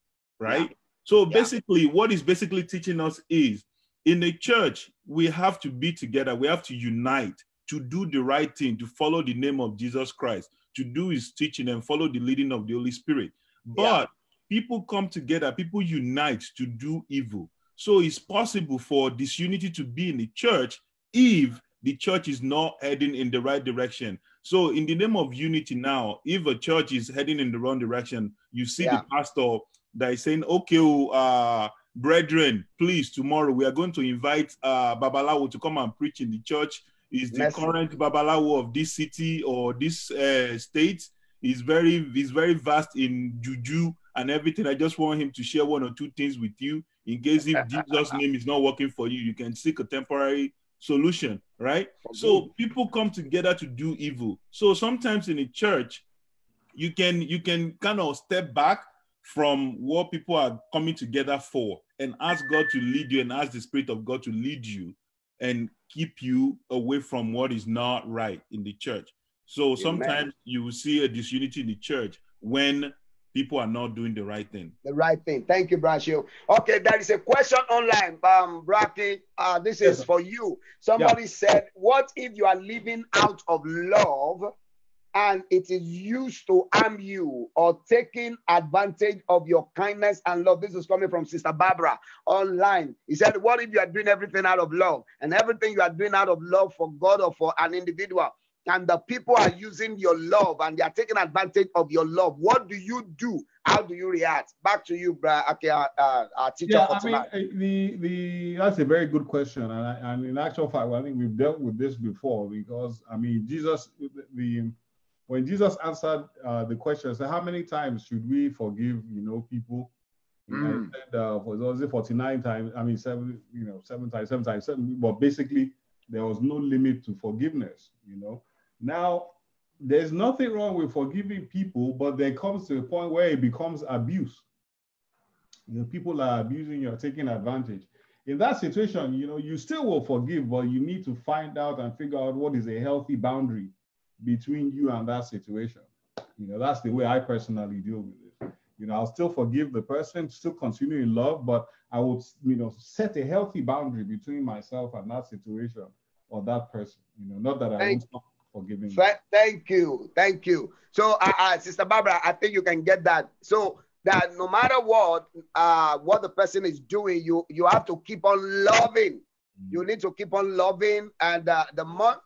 right? Yeah. So basically, yeah. what is basically teaching us is in the church, we have to be together, we have to unite to do the right thing, to follow the name of Jesus Christ, to do his teaching and follow the leading of the Holy Spirit. But people come together, people unite to do evil. So it's possible for disunity to be in the church if the church is not heading in the right direction. So, in the name of unity now, if a church is heading in the wrong direction, you see yeah. the pastor that is saying, okay, oh, uh, brethren, please, tomorrow we are going to invite uh, Babalawo to come and preach in the church. Is the current Babalawo of this city or this uh, state is very is very vast in juju and everything. I just want him to share one or two things with you in case if <laughs> Jesus' name is not working for you, you can seek a temporary solution, right? So people come together to do evil. So sometimes in a church, you can you can kind of step back from what people are coming together for and ask God to lead you and ask the Spirit of God to lead you and keep you away from what is not right in the church. So sometimes Amen. you will see a disunity in the church when people are not doing the right thing. The right thing. Thank you, Brashio. Okay, there is a question online, um, Bracky. Uh, this is for you. Somebody yeah. said, What if you are living out of love and it is used to harm you or taking advantage of your kindness and love? This is coming from Sister Barbara online. He said, What if you are doing everything out of love and everything you are doing out of love for God or for an individual? And the people are using your love and they are taking advantage of your love. What do you do? How do you react? Back to you, bro. Okay, uh, uh, teacher. Yeah, I mean, uh, the the that's a very good question, and, I, and in actual fact, I think we've dealt with this before because I mean, Jesus, the when Jesus answered uh, the question, said, "How many times should we forgive, you know, people?" Mm. said, uh, was it 49 times? I mean, seven, you know, seven times, seven times, seven. But basically, there was no limit to forgiveness. You know, now there's nothing wrong with forgiving people, but there comes to a point where it becomes abuse. You know, people are abusing you, are taking advantage. In that situation, you know, you still will forgive, but you need to find out and figure out what is a healthy boundary between you and that situation. You know, that's the way I personally deal with it. You know, I'll still forgive the person, still continue in love, but I would, you know, set a healthy boundary between myself and that situation or that person. You know, not that I won't stop forgiving. them. Th- Thank you, thank you. So, uh, uh, Sister Barbara, I think you can get that. So that no matter what, uh, what the person is doing, you you have to keep on loving. You need to keep on loving, and uh, the more,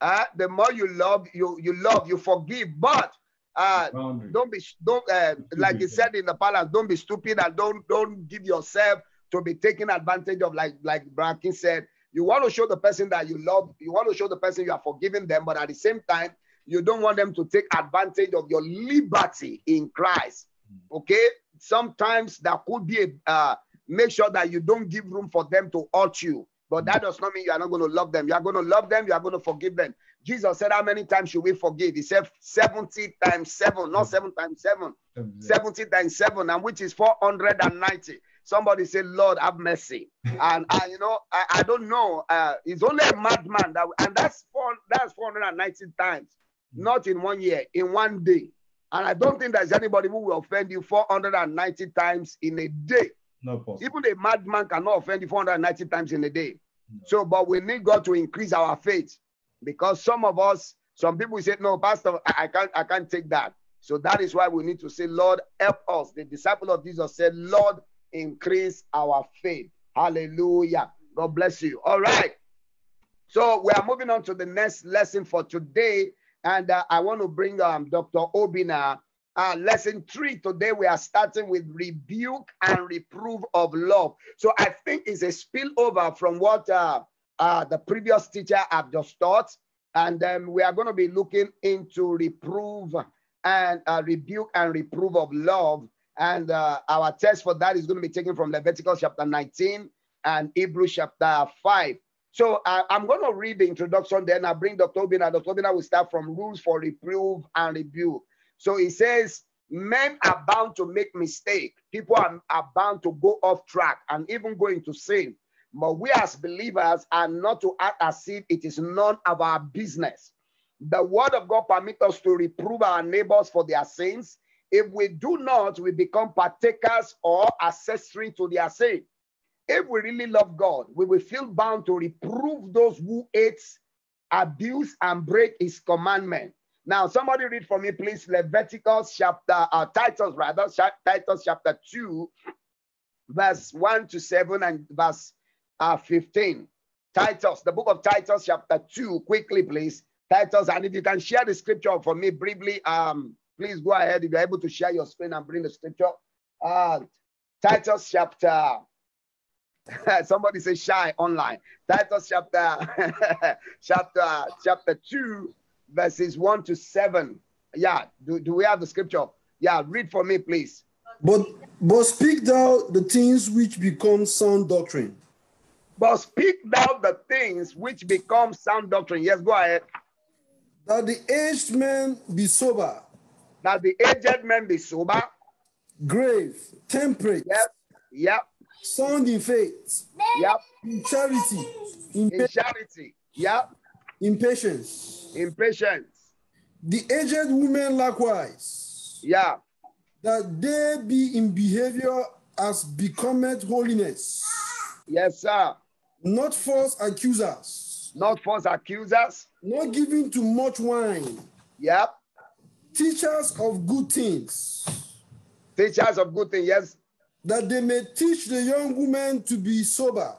uh, the more you love, you you love, you forgive. But uh, don't be don't uh, like he Stupid. said in the palace. Don't be stupid and don't don't give yourself to be taken advantage of. Like like Bracken said, you want to show the person that you love. You want to show the person you are forgiving them, but at the same time, you don't want them to take advantage of your liberty in Christ. Okay, sometimes there could be a uh, make sure that you don't give room for them to hurt you. But that does not mean you are not going to love them. You are going to love them. You are going to forgive them. Jesus said, How many times should we forgive? He said 70 times 7, not 7 times 7. 70 times 7, and which is 490. Somebody say, Lord, have mercy. and I, you know, I, I don't know. Uh, it's only a madman that, and that's four, that's 490 times, not in one year, in one day. And I don't think there's anybody who will offend you 490 times in a day. Not possible. Even a madman cannot offend you 490 times in a day. So, but we need God to increase our faith because some of us, some people say, No, Pastor, I, I can't, I can't take that. So that is why we need to say, Lord, help us. The disciple of Jesus said, Lord, increase our faith. Hallelujah. God bless you. All right. So we are moving on to the next lesson for today. And uh, I want to bring um, Dr. Obina. Uh, lesson three today, we are starting with rebuke and reprove of love. So I think it's a spillover from what uh, uh, the previous teacher have just taught. And then we are going to be looking into reprove and uh, rebuke and reprove of love. And uh, our text for that is going to be taken from Leviticus chapter 19 and Hebrews chapter 5. So uh, I'm going to read the introduction, then I'll bring Dr. Obina. Dr. Obina will start from rules for reprove and rebuke. So he says, men are bound to make mistake. People are, are bound to go off track and even go into sin. But we as believers are not to act as if it is none of our business. The word of God permits us to reprove our neighbors for their sins. If we do not, we become partakers or accessory to their sin. If we really love God, we will feel bound to reprove those who hate, abuse, and break his commandment. Now, somebody read for me, please. Leviticus chapter, uh, Titus rather, Titus chapter 2, verse 1 to 7 and verse uh, 15. Titus, the book of Titus chapter 2, quickly, please. Titus, and if you can share the scripture for me briefly, um, please go ahead if you're able to share your screen and bring the scripture. Uh, Titus chapter, <laughs> somebody say shy online. Titus chapter, <laughs> chapter, chapter 2, verses 1 to 7. Yeah, do, do we have the scripture? Yeah, read for me, please. But but speak thou the things which become sound doctrine. But speak thou the things which become sound doctrine. Yes, go ahead. That the aged men be sober, Now the aged men be sober. grave, temperate, Yep, yep, sound in faith, yep. in charity, in, In charity. Yep. in patience. In patience. The aged women likewise, Yeah. that they be in behavior as becometh holiness, Yes, sir. not false accusers, Not false accusers. not giving to much wine, Yep. Teachers of good things, Teachers of good things. Yes. that they may teach the young women to be sober,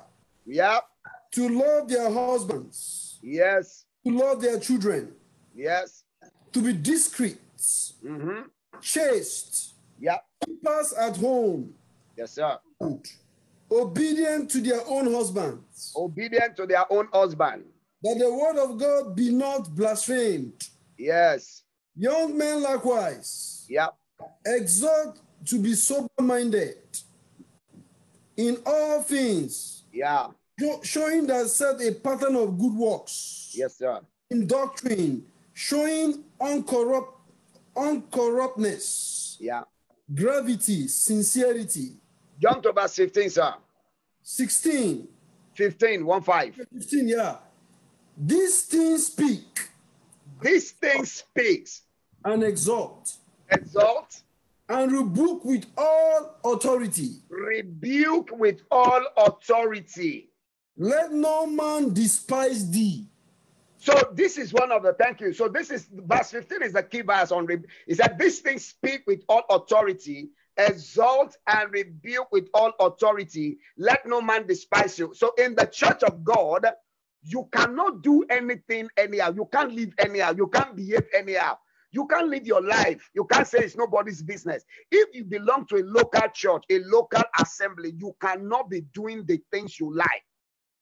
Yep. to love their husbands, Yes. to love their children, Yes. to be discreet, Mm-hmm. chaste, Yep. keepers at home, Yes, sir. obedient to their own husbands, Obedient to their own husband. that the word of God be not blasphemed. Yes. Young men likewise. Yeah. Exhort to be sober minded in all things. Yeah. Showing that set a pattern of good works. Yes, sir. In doctrine, showing uncorrupt uncorruptness. Yeah. Gravity, sincerity. Jump to verse 15, sir. 16. 15, 1 5. 15, yeah. These things speak. These things speaks. And exalt. Exalt. And rebuke with all authority. Rebuke with all authority. Let no man despise thee. So this is one of the thank you. So this is verse 15 is the key verse on he said, These things speak with all authority, exalt and rebuke with all authority. Let no man despise you. So in the church of God, you cannot do anything anyhow. You can't live anyhow. You can't behave anyhow. You can't live your life. You can't say it's nobody's business. If you belong to a local church, a local assembly, you cannot be doing the things you like.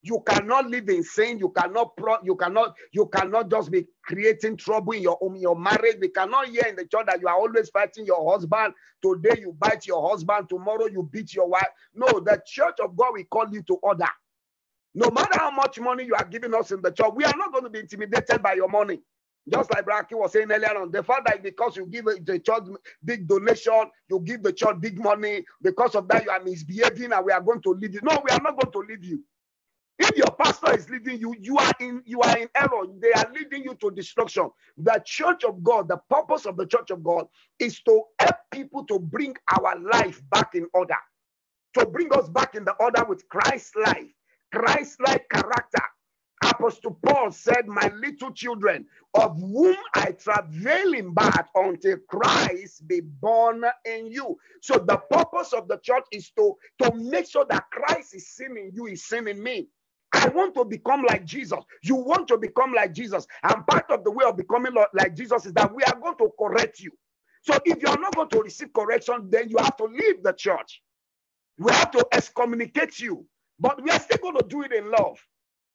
You cannot live in sin. You cannot pro, you cannot you cannot just be creating trouble in your home, your marriage. We cannot hear in the church that you are always fighting your husband. Today you bite your husband. Tomorrow you beat your wife. No, the church of God will call you to order. No matter how much money you are giving us in the church, we are not going to be intimidated by your money. Just like Bracky was saying earlier on, the fact that because you give the church big donation, you give the church big money, because of that you are misbehaving and we are going to leave you. No, we are not going to leave you. If your pastor is leading you, you are in you are in error. They are leading you to destruction. The church of God, the purpose of the church of God is to help people to bring our life back in order, to bring us back in the order with Christ's life, Christ-like character. Apostle Paul said, My little children, of whom I travail in birth until Christ be born in you. So the purpose of the church is to, to make sure that Christ is seen in you, is seen in me. I want to become like Jesus. You want to become like Jesus. And part of the way of becoming like Jesus is that we are going to correct you. So if you are not going to receive correction, then you have to leave the church. We have to excommunicate you. But we are still going to do it in love.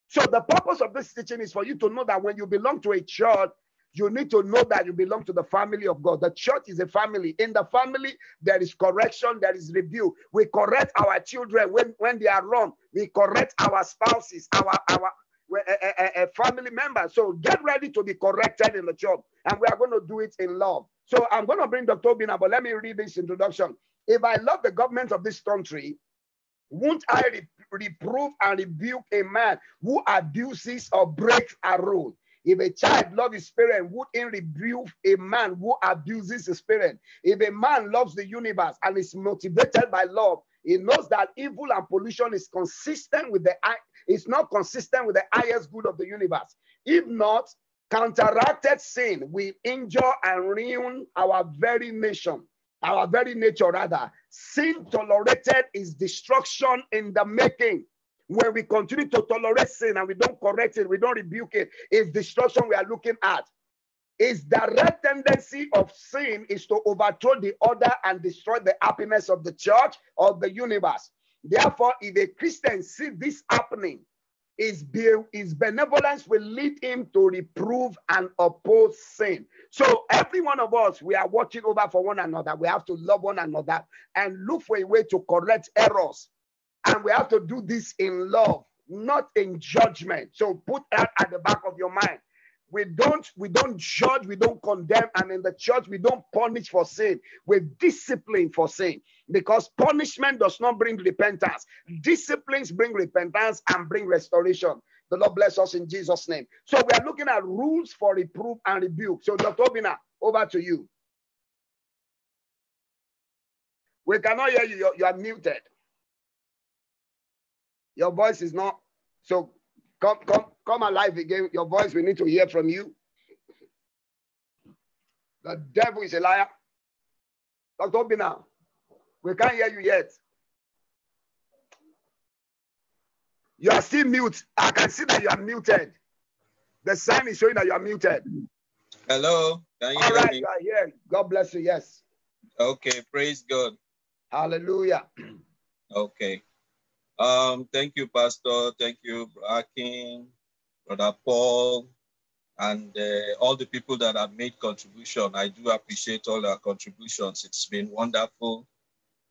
So the purpose of this teaching is for you to know that when you belong to a church, you need to know that you belong to the family of God. The church is a family. In the family, there is correction, there is review. We correct our children when, when they are wrong. We correct our spouses, our our a, a, a family members. So get ready to be corrected in the church, and we are going to do it in love. So I'm going to bring Dr. Bina, but let me read this introduction. If I love the government of this country, won't I re- reprove and rebuke a man who abuses or breaks a rule? If a child loves his parent, would he rebuke a man who abuses his parent? If a man loves the universe and is motivated by love, he knows that evil and pollution is consistent with the it's not consistent with the highest good of the universe. If not, counteracted sin will injure and ruin our very nation, our very nature rather. Sin tolerated is destruction in the making when we continue to tolerate sin and we don't correct it, we don't rebuke it, is destruction we are looking at. Is direct tendency of sin is to overthrow the order and destroy the happiness of the church of the universe. Therefore, if a Christian see this happening, his, his benevolence will lead him to reprove and oppose sin. So every one of us, we are watching over for one another. We have to love one another and look for a way to correct errors and we have to do this in love, not in judgment. So put that at the back of your mind. We don't we don't judge, we don't condemn, and in the church we don't punish for sin. We discipline for sin because punishment does not bring repentance. Disciplines bring repentance and bring restoration. The Lord bless us in Jesus' name. So we are looking at rules for reproof and rebuke. So Dr. Obina, over to you. We cannot hear you. You're, you are muted. Your voice is not. So come, come, come alive again. Your voice, we need to hear from you. The devil is a liar. Dr. Bina, we can't hear you yet. You are still mute. I can see that you are muted. The sign is showing that you are muted. Hello. Can you All right, me? Here. God bless you. Yes. Okay. Praise God. Hallelujah. Okay. Um, thank you, Pastor. Thank you, Akin, Brother Paul, and uh, all the people that have made contribution. I do appreciate all their contributions. It's been wonderful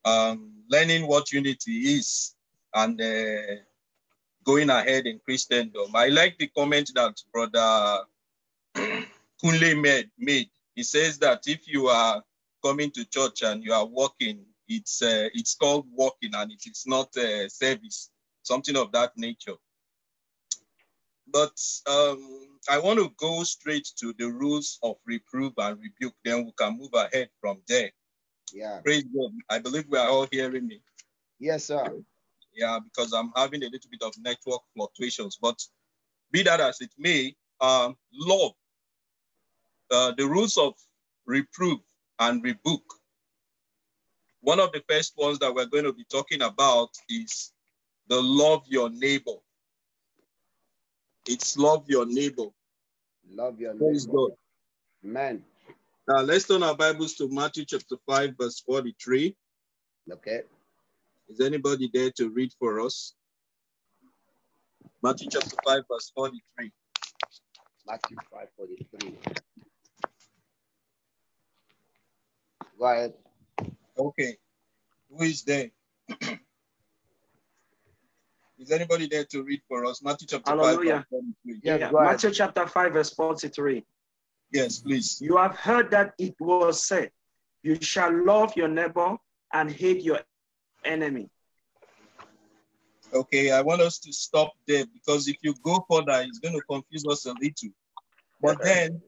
um, learning what unity is and uh, going ahead in Christendom. I like the comment that Brother <clears throat> Kunle made, made. He says that if you are coming to church and you are walking, it's uh, it's called walking and it is not uh, service, something of that nature. But um, I want to go straight to the rules of reproof and rebuke. Then we can move ahead from there. Yeah. Praise God. I believe we are all hearing me. Yes, sir. Yeah, because I'm having a little bit of network fluctuations. But be that as it may, um, love, uh, the rules of reproof and rebuke. One of the first ones that we're going to be talking about is the love your neighbor. It's love your neighbor. Love your Praise neighbor. God. Amen. Now let's turn our Bibles to Matthew chapter 5, verse 43. Okay. Is anybody there to read for us? Matthew chapter 5, verse 43. Matthew 5 43. Go ahead. Okay. Who is there? <clears throat> is anybody there to read for us? Matthew chapter 5, Hallelujah. verse 43. Yes, Yeah. Matthew chapter 5, verse 43. Yes, please. You have heard that it was said, You shall love your neighbor and hate your enemy. Okay, I want us to stop there because if you go further, it's going to confuse us a little. But then,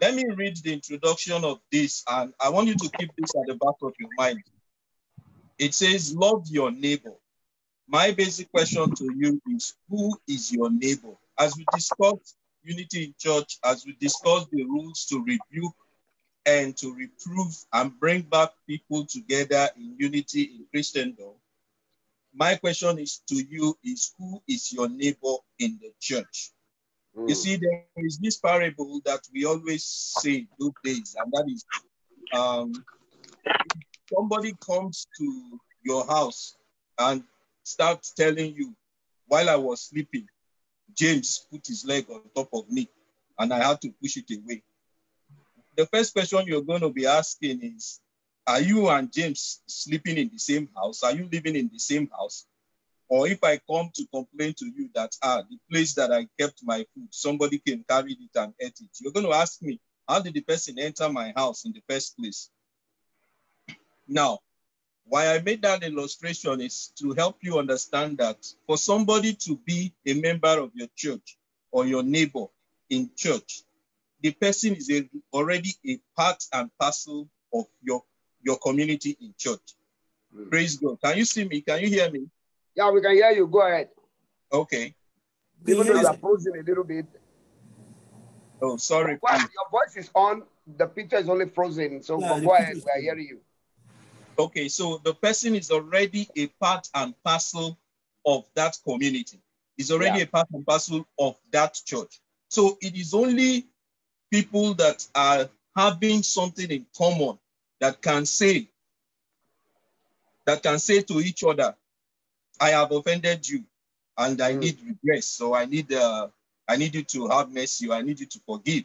let me read the introduction of this, and I want you to keep this at the back of your mind. It says, Love your neighbor. My basic question to you is Who is your neighbor? As we discussed unity in church, as we discussed the rules to rebuke and to reprove and bring back people together in unity in Christendom, my question is to you is who is your neighbor in the church? You see, there is this parable that we always say those days, and that is um, somebody comes to your house and starts telling you, while I was sleeping, James put his leg on top of me and I had to push it away. The first question you're going to be asking is, are you and James sleeping in the same house? Are you living in the same house? Or if I come to complain to you that ah, the place that I kept my food, somebody came, carried it, and ate it, you're going to ask me, how did the person enter my house in the first place? Now, why I made that illustration is to help you understand that for somebody to be a member of your church or your neighbor in church, the person is a, already a part and parcel of your, your community in church. Mm. Praise God. Can you see me? Can you hear me? Yeah, we can hear you. Go ahead. Okay. Even though you Yes. are posing a little bit. Oh, sorry. Well, please. your voice is on. The picture is only frozen. So Yeah, go ahead. We are hearing you. Okay, so the person is already a part and parcel of that community. Is already Yeah. a part and parcel of that church. So it is only people that are having something in common that can say, that can say to each other, I have offended you and I Mm. need redress. So I need uh, I need you to have mercy, I need you to forgive.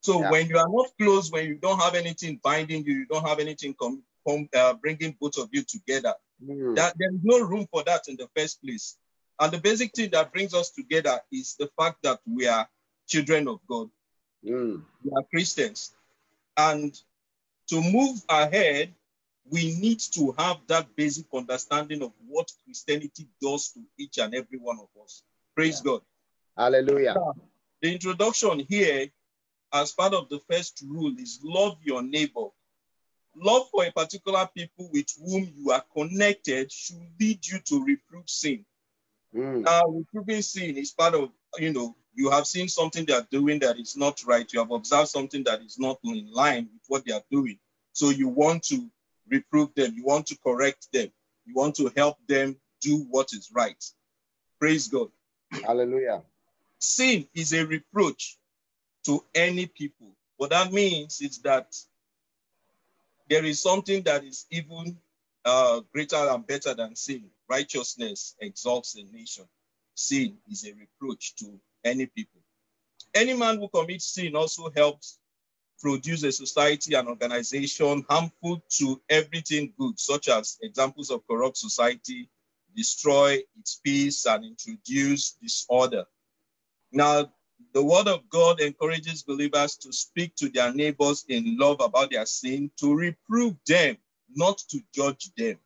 So Yeah. when you are not close, when you don't have anything binding you, you don't have anything com- com- uh, bringing both of you together, Mm. that there is no room for that in the first place. And the basic thing that brings us together is the fact that we are children of God, Mm. we are Christians. And to move ahead, we need to have that basic understanding of what Christianity does to each and every one of us. Praise God. Hallelujah. The introduction here, as part of the first rule, is love your neighbor. Love for a particular people with whom you are connected should lead you to reprove sin. Mm. Now, reproving sin is part of, you know, you have seen something they are doing that is not right. You have observed something that is not in line with what they are doing. So you want to reprove them. You want to correct them. You want to help them do what is right. Praise God. Hallelujah. Sin is a reproach to any people. What that means is that there is something that is even uh, greater and better than sin. Righteousness exalts a nation. Sin is a reproach to any people. any man who commits sin also helps produce a society and organization harmful to everything good, such as examples of corrupt society, destroy its peace, and introduce disorder. Now, the word of God encourages believers to speak to their neighbors in love about their sin, to reprove them, not to judge them.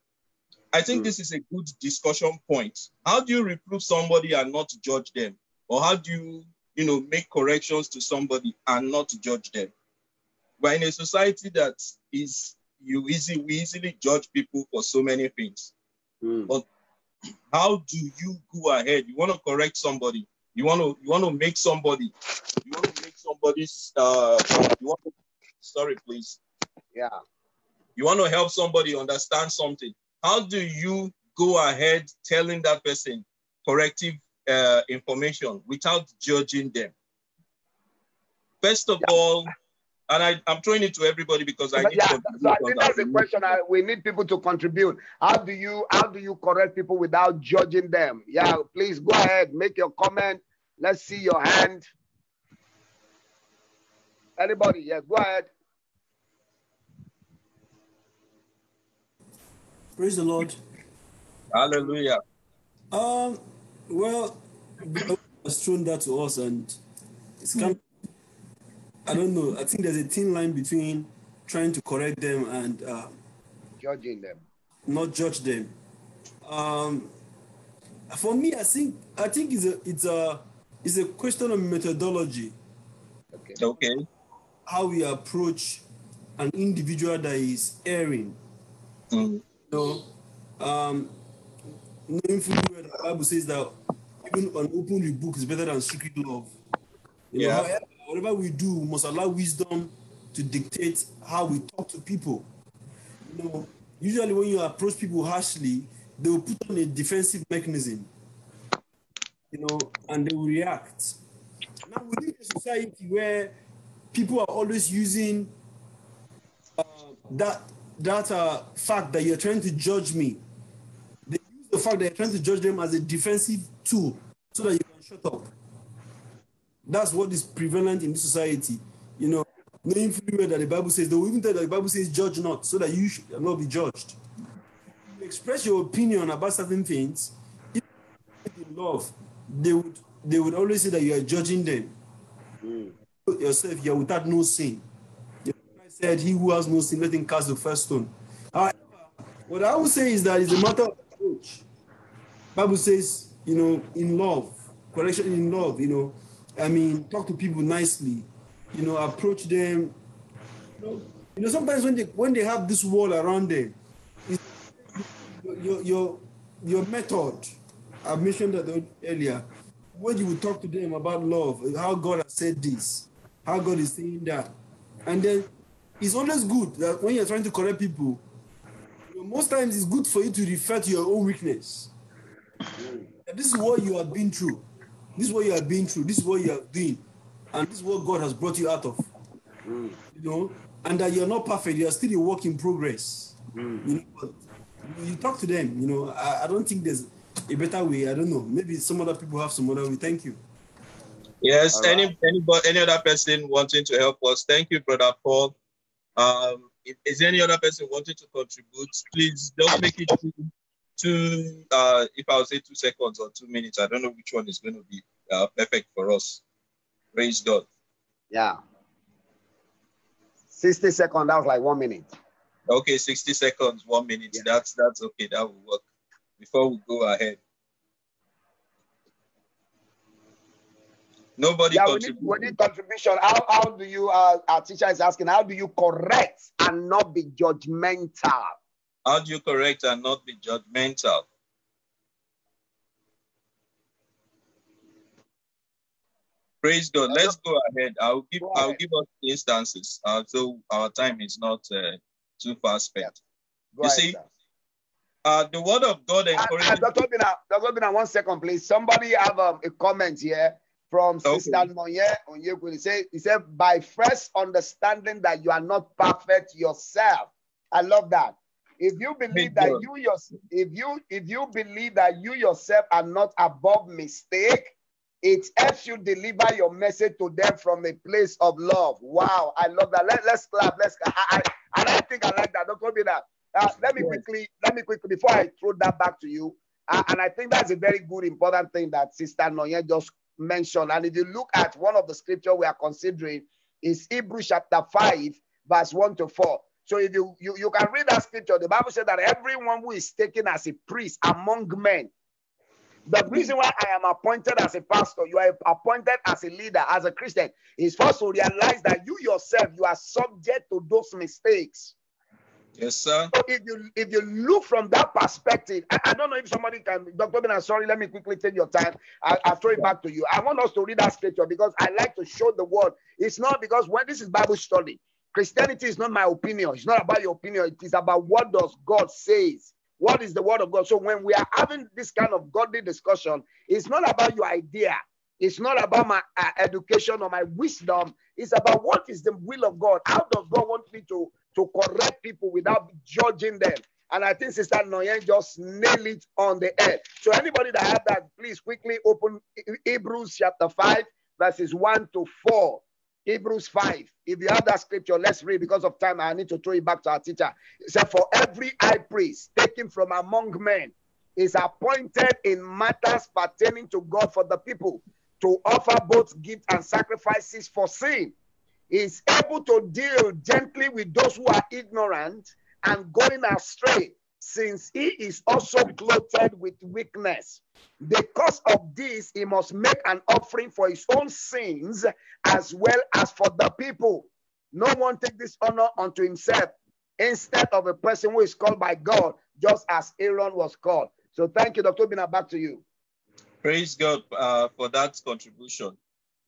I think mm. this is a good discussion point. How do you reprove somebody and not judge them? Or how do you, you know, make corrections to somebody and not judge them? We're in a society that is you easy we easily judge people for so many things. Mm. But how do you go ahead? You want to correct somebody, you want to you want to make somebody, you want to make somebody's uh you want to, sorry please. Yeah. You want to help somebody understand something. How do you go ahead telling that person corrective uh, information without judging them? First of yeah. all, and I, I'm throwing it to everybody because I need yeah, so I think that's the question. I, we need people to contribute. How do you how do you correct people without judging them? Yeah, please go ahead, make your comment. Let's see your hand. Anybody? Yes, go ahead. Praise the Lord. Hallelujah. Um, well, God has thrown that to us, and it's kind of I don't know. I think there's a thin line between trying to correct them and uh, judging them, not judge them. Um, for me, I think I think it's a it's a it's a question of methodology. Okay. Okay. How we approach an individual that is erring. Mm. You know, um, knowing fully well the Bible says that even an open book is better than secret love. You yeah. Know, whatever we do, we must allow wisdom to dictate how we talk to people. You know, usually when you approach people harshly, they will put on a defensive mechanism, you know, and they will react. Now, we live in a society where people are always using uh, that that uh, fact that you're trying to judge me. They use the fact that you're trying to judge them as a defensive tool so that you can shut up. That's what is prevalent in society. You know, knowing fully well that the Bible says, they will even tell that the Bible says, judge not, so that you should not be judged. You express your opinion about certain things, if in love, they would they would always say that you are judging them. Mm. Yourself, you're without no sin. I said, He who has no sin, let him cast the first stone. However, what I would say is that it's a matter of approach. Bible says, you know, in love, correction in love, you know, I mean, talk to people nicely, you know, approach them. You know, sometimes when they when they have this wall around them, your your your method. I mentioned that earlier. When you would talk to them about love, how God has said this, how God is saying that, and then it's always good that when you're trying to correct people, you know, most times it's good for you to refer to your own weakness. This is what you have been through. This is what you have been through. This is what you are doing. And this is what God has brought you out of. Mm. You know, and that you're not perfect. You're still a work in progress. Mm. You know, you talk to them. You know, I, I, don't think there's a better way. I don't know. Maybe some other people have some other way. Thank you. Yes. Right. Any anybody, any other person wanting to help us? Thank you, brother Paul. Um, if, is any other person wanting to contribute? Please don't make it two, uh, if I would say two seconds or two minutes, I don't know which one is going to be uh, perfect for us. Praise God. Yeah. 60 seconds, that was like one minute. Okay, 60 seconds, one minute. Yeah. That's that's okay. That will work. Before we go ahead. Nobody yeah, we need, we need, contribution. How, how do you, uh, our teacher is asking, how do you correct and not be judgmental? How do you correct and not be judgmental? Praise God. Let's go ahead. I'll give I'll give us instances. Uh, so our time is not uh, too fast spent. you ahead, see, uh, the word of God encourages. Uh, Dr. Bina, Dr. Bina, one second, please. Somebody have um, a comment here from okay. Sister Monye Onyekun. He said, he said, by first understanding that you are not perfect yourself. I love that. If you believe that you yourself, if you if you believe that you yourself are not above mistake, it helps you deliver your message to them from a place of love. Wow, I love that. Let, let's clap. Let's. I, I, and I think I like that. Don't call me that. Uh, let me quickly, let me quickly, before I throw that back to you, uh, and I think that's a very good, important thing that Sister Noye just mentioned. And if you look at one of the scripture we are considering, is Hebrews chapter 5, verse 1 to 4. So if you, you, you can read that scripture, the Bible said that everyone who is taken as a priest among men the reason why I am appointed as a pastor, you are appointed as a leader, as a Christian, is first to realize that you yourself you are subject to those mistakes. Yes, sir. So if you if you look from that perspective, I, I don't know if somebody can, Dr. Ben, sorry, let me quickly take your time. I, will throw it back to you. I want us to read that scripture because I like to show the world. It's not because when this is Bible study, Christianity is not my opinion. It's not about your opinion. It is about what does God says. What is the word of God? So when we are having this kind of godly discussion, it's not about your idea. It's not about my uh, education or my wisdom. It's about what is the will of God. How does God want me to, to correct people without judging them? And I think Sister Noyen just nailed it on the head. So anybody that have that, please quickly open Hebrews chapter 5, verses 1 to 4. Hebrews 5. If you have that scripture, let's read. Because of time, I need to throw it back to our teacher. It said, For every high priest taken from among men is appointed in matters pertaining to God for the people to offer both gifts and sacrifices for sin. He is able to deal gently with those who are ignorant and going astray since he is also clothed with weakness. Because of this, he must make an offering for his own sins as well as for the people. No one take this honor unto himself instead of a person who is called by God, just as Aaron was called. So thank you, Dr. Bina. Back to you. Praise God uh, for that contribution.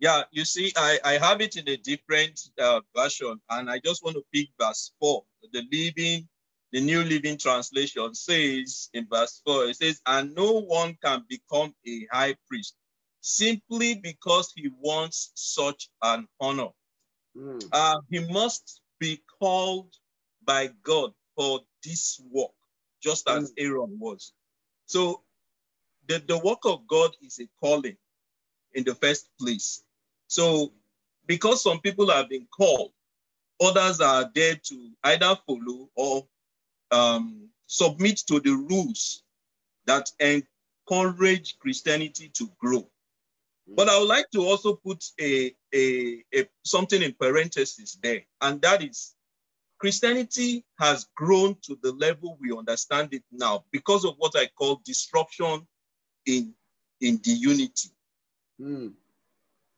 Yeah, you see, I, I have it in a different uh, version, and I just want to pick verse 4, the living the New Living Translation says in verse 4, it says, And no one can become a high priest simply because he wants such an honor. Mm. Uh, he must be called by God for this work, just as mm. Aaron was. So the, the work of God is a calling in the first place. So because some people have been called, others are there to either follow or um, submit to the rules that encourage Christianity to grow. But I would like to also put a, a, a, something in parentheses there, and that is Christianity has grown to the level we understand it now because of what I call disruption in, in the unity. Mm.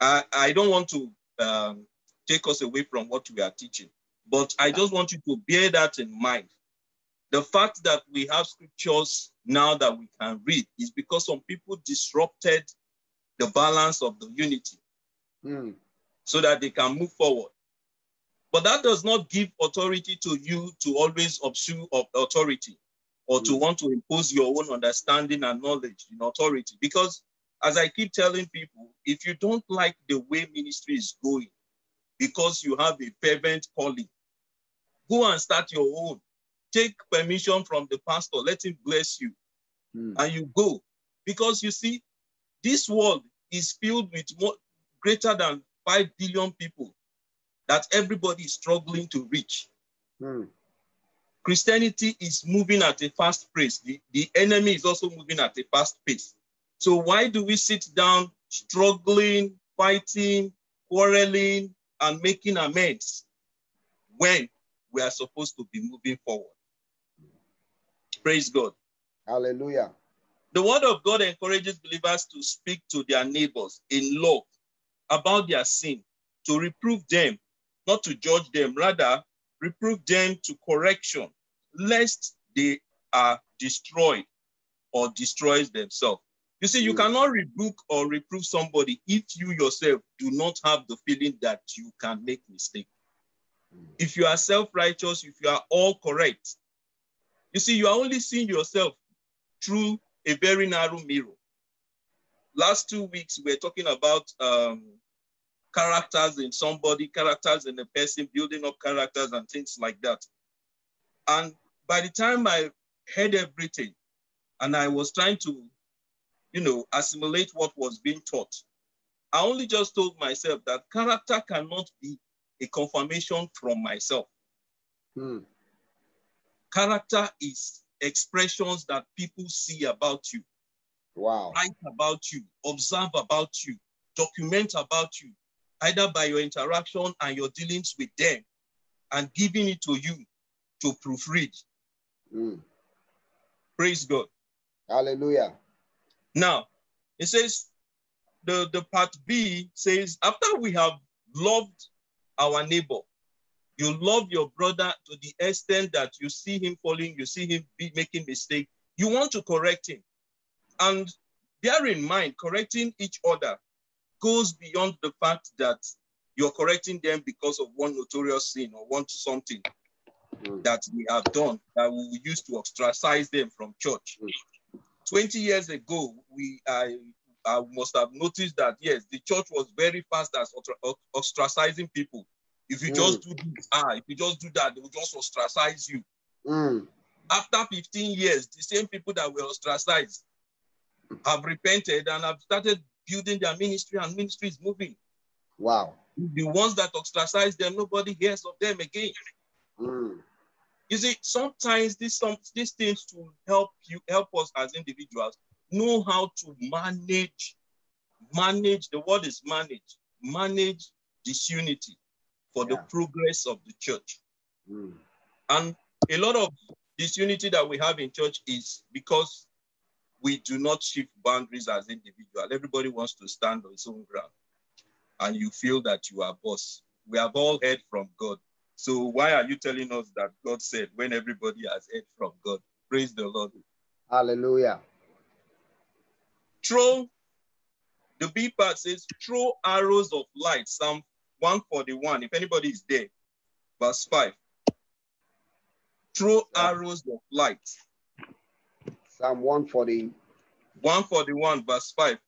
I, I don't want to um, take us away from what we are teaching, but I just want you to bear that in mind the fact that we have scriptures now that we can read is because some people disrupted the balance of the unity mm. so that they can move forward. But that does not give authority to you to always pursue authority or mm. to hmm. want to impose your own understanding and knowledge in authority. Because as I keep telling people, if you don't like the way ministry is going, because you have a fervent calling, go and start your own take permission from the pastor, let him bless you, mm. and you go. Because you see, this world is filled with more, greater than 5 billion people that everybody is struggling to reach. Mm. Christianity is moving at a fast pace. The, the enemy is also moving at a fast pace. So why do we sit down struggling, fighting, quarreling, and making amends when we are supposed to be moving forward? Praise God. Hallelujah. The word of God encourages believers to speak to their neighbors in love about their sin, to reprove them, not to judge them, rather, reprove them to correction, lest they are destroyed or destroys themselves. You see, you mm. cannot rebuke or reprove somebody if you yourself do not have the feeling that you can make mistake. Mm. If you are self-righteous, if you are all correct, you see, you are only seeing yourself through a very narrow mirror. Last two weeks, we were talking about um, characters in somebody, characters in a person, building up characters and things like that. And by the time I heard everything and I was trying to, you know, assimilate what was being taught, I only just told myself that character cannot be a confirmation from myself. Hmm. Character is expressions that people see about you, Wow. write about you, observe about you, document about you, either by your interaction and your dealings with them, and giving it to you to proofread. Hmm. Praise God. Hallelujah. Now, it says, the, the part B says, after we have loved our neighbor, you love your brother to the extent that you see him falling, you see him be making mistake, you want to correct him. And bear in mind, correcting each other goes beyond the fact that you're correcting them because of one notorious sin or one something Mm. that we have done that we used to ostracize them from church. 20 years ago, we I, I must have noticed that yes, the church was very fast at ostracizing people. If you just do this, ah, if you just do that, they will just ostracize you. Hmm. After 15 years, the same people that were ostracized have repented and have started building their ministry, and ministry is moving. Wow. The ones that ostracize them, nobody hears of them again. Hmm. You see, sometimes these some these things to help you help us as individuals know how to manage, manage. The word is manage, manage disunity for the progress of the church. Hmm. And a lot of disunity that we have in church is because we do not shift boundaries as individuals. Everybody wants to stand on his own ground, and you feel that you are boss. We have all heard from God. So why are you telling us that God said when everybody has heard from God? Praise the Lord. Hallelujah. Throw, the B part says, throw arrows of light. Psalm 141, if anybody is there, verse 5. Throw arrows of light. Psalm 140. 141, verse 5.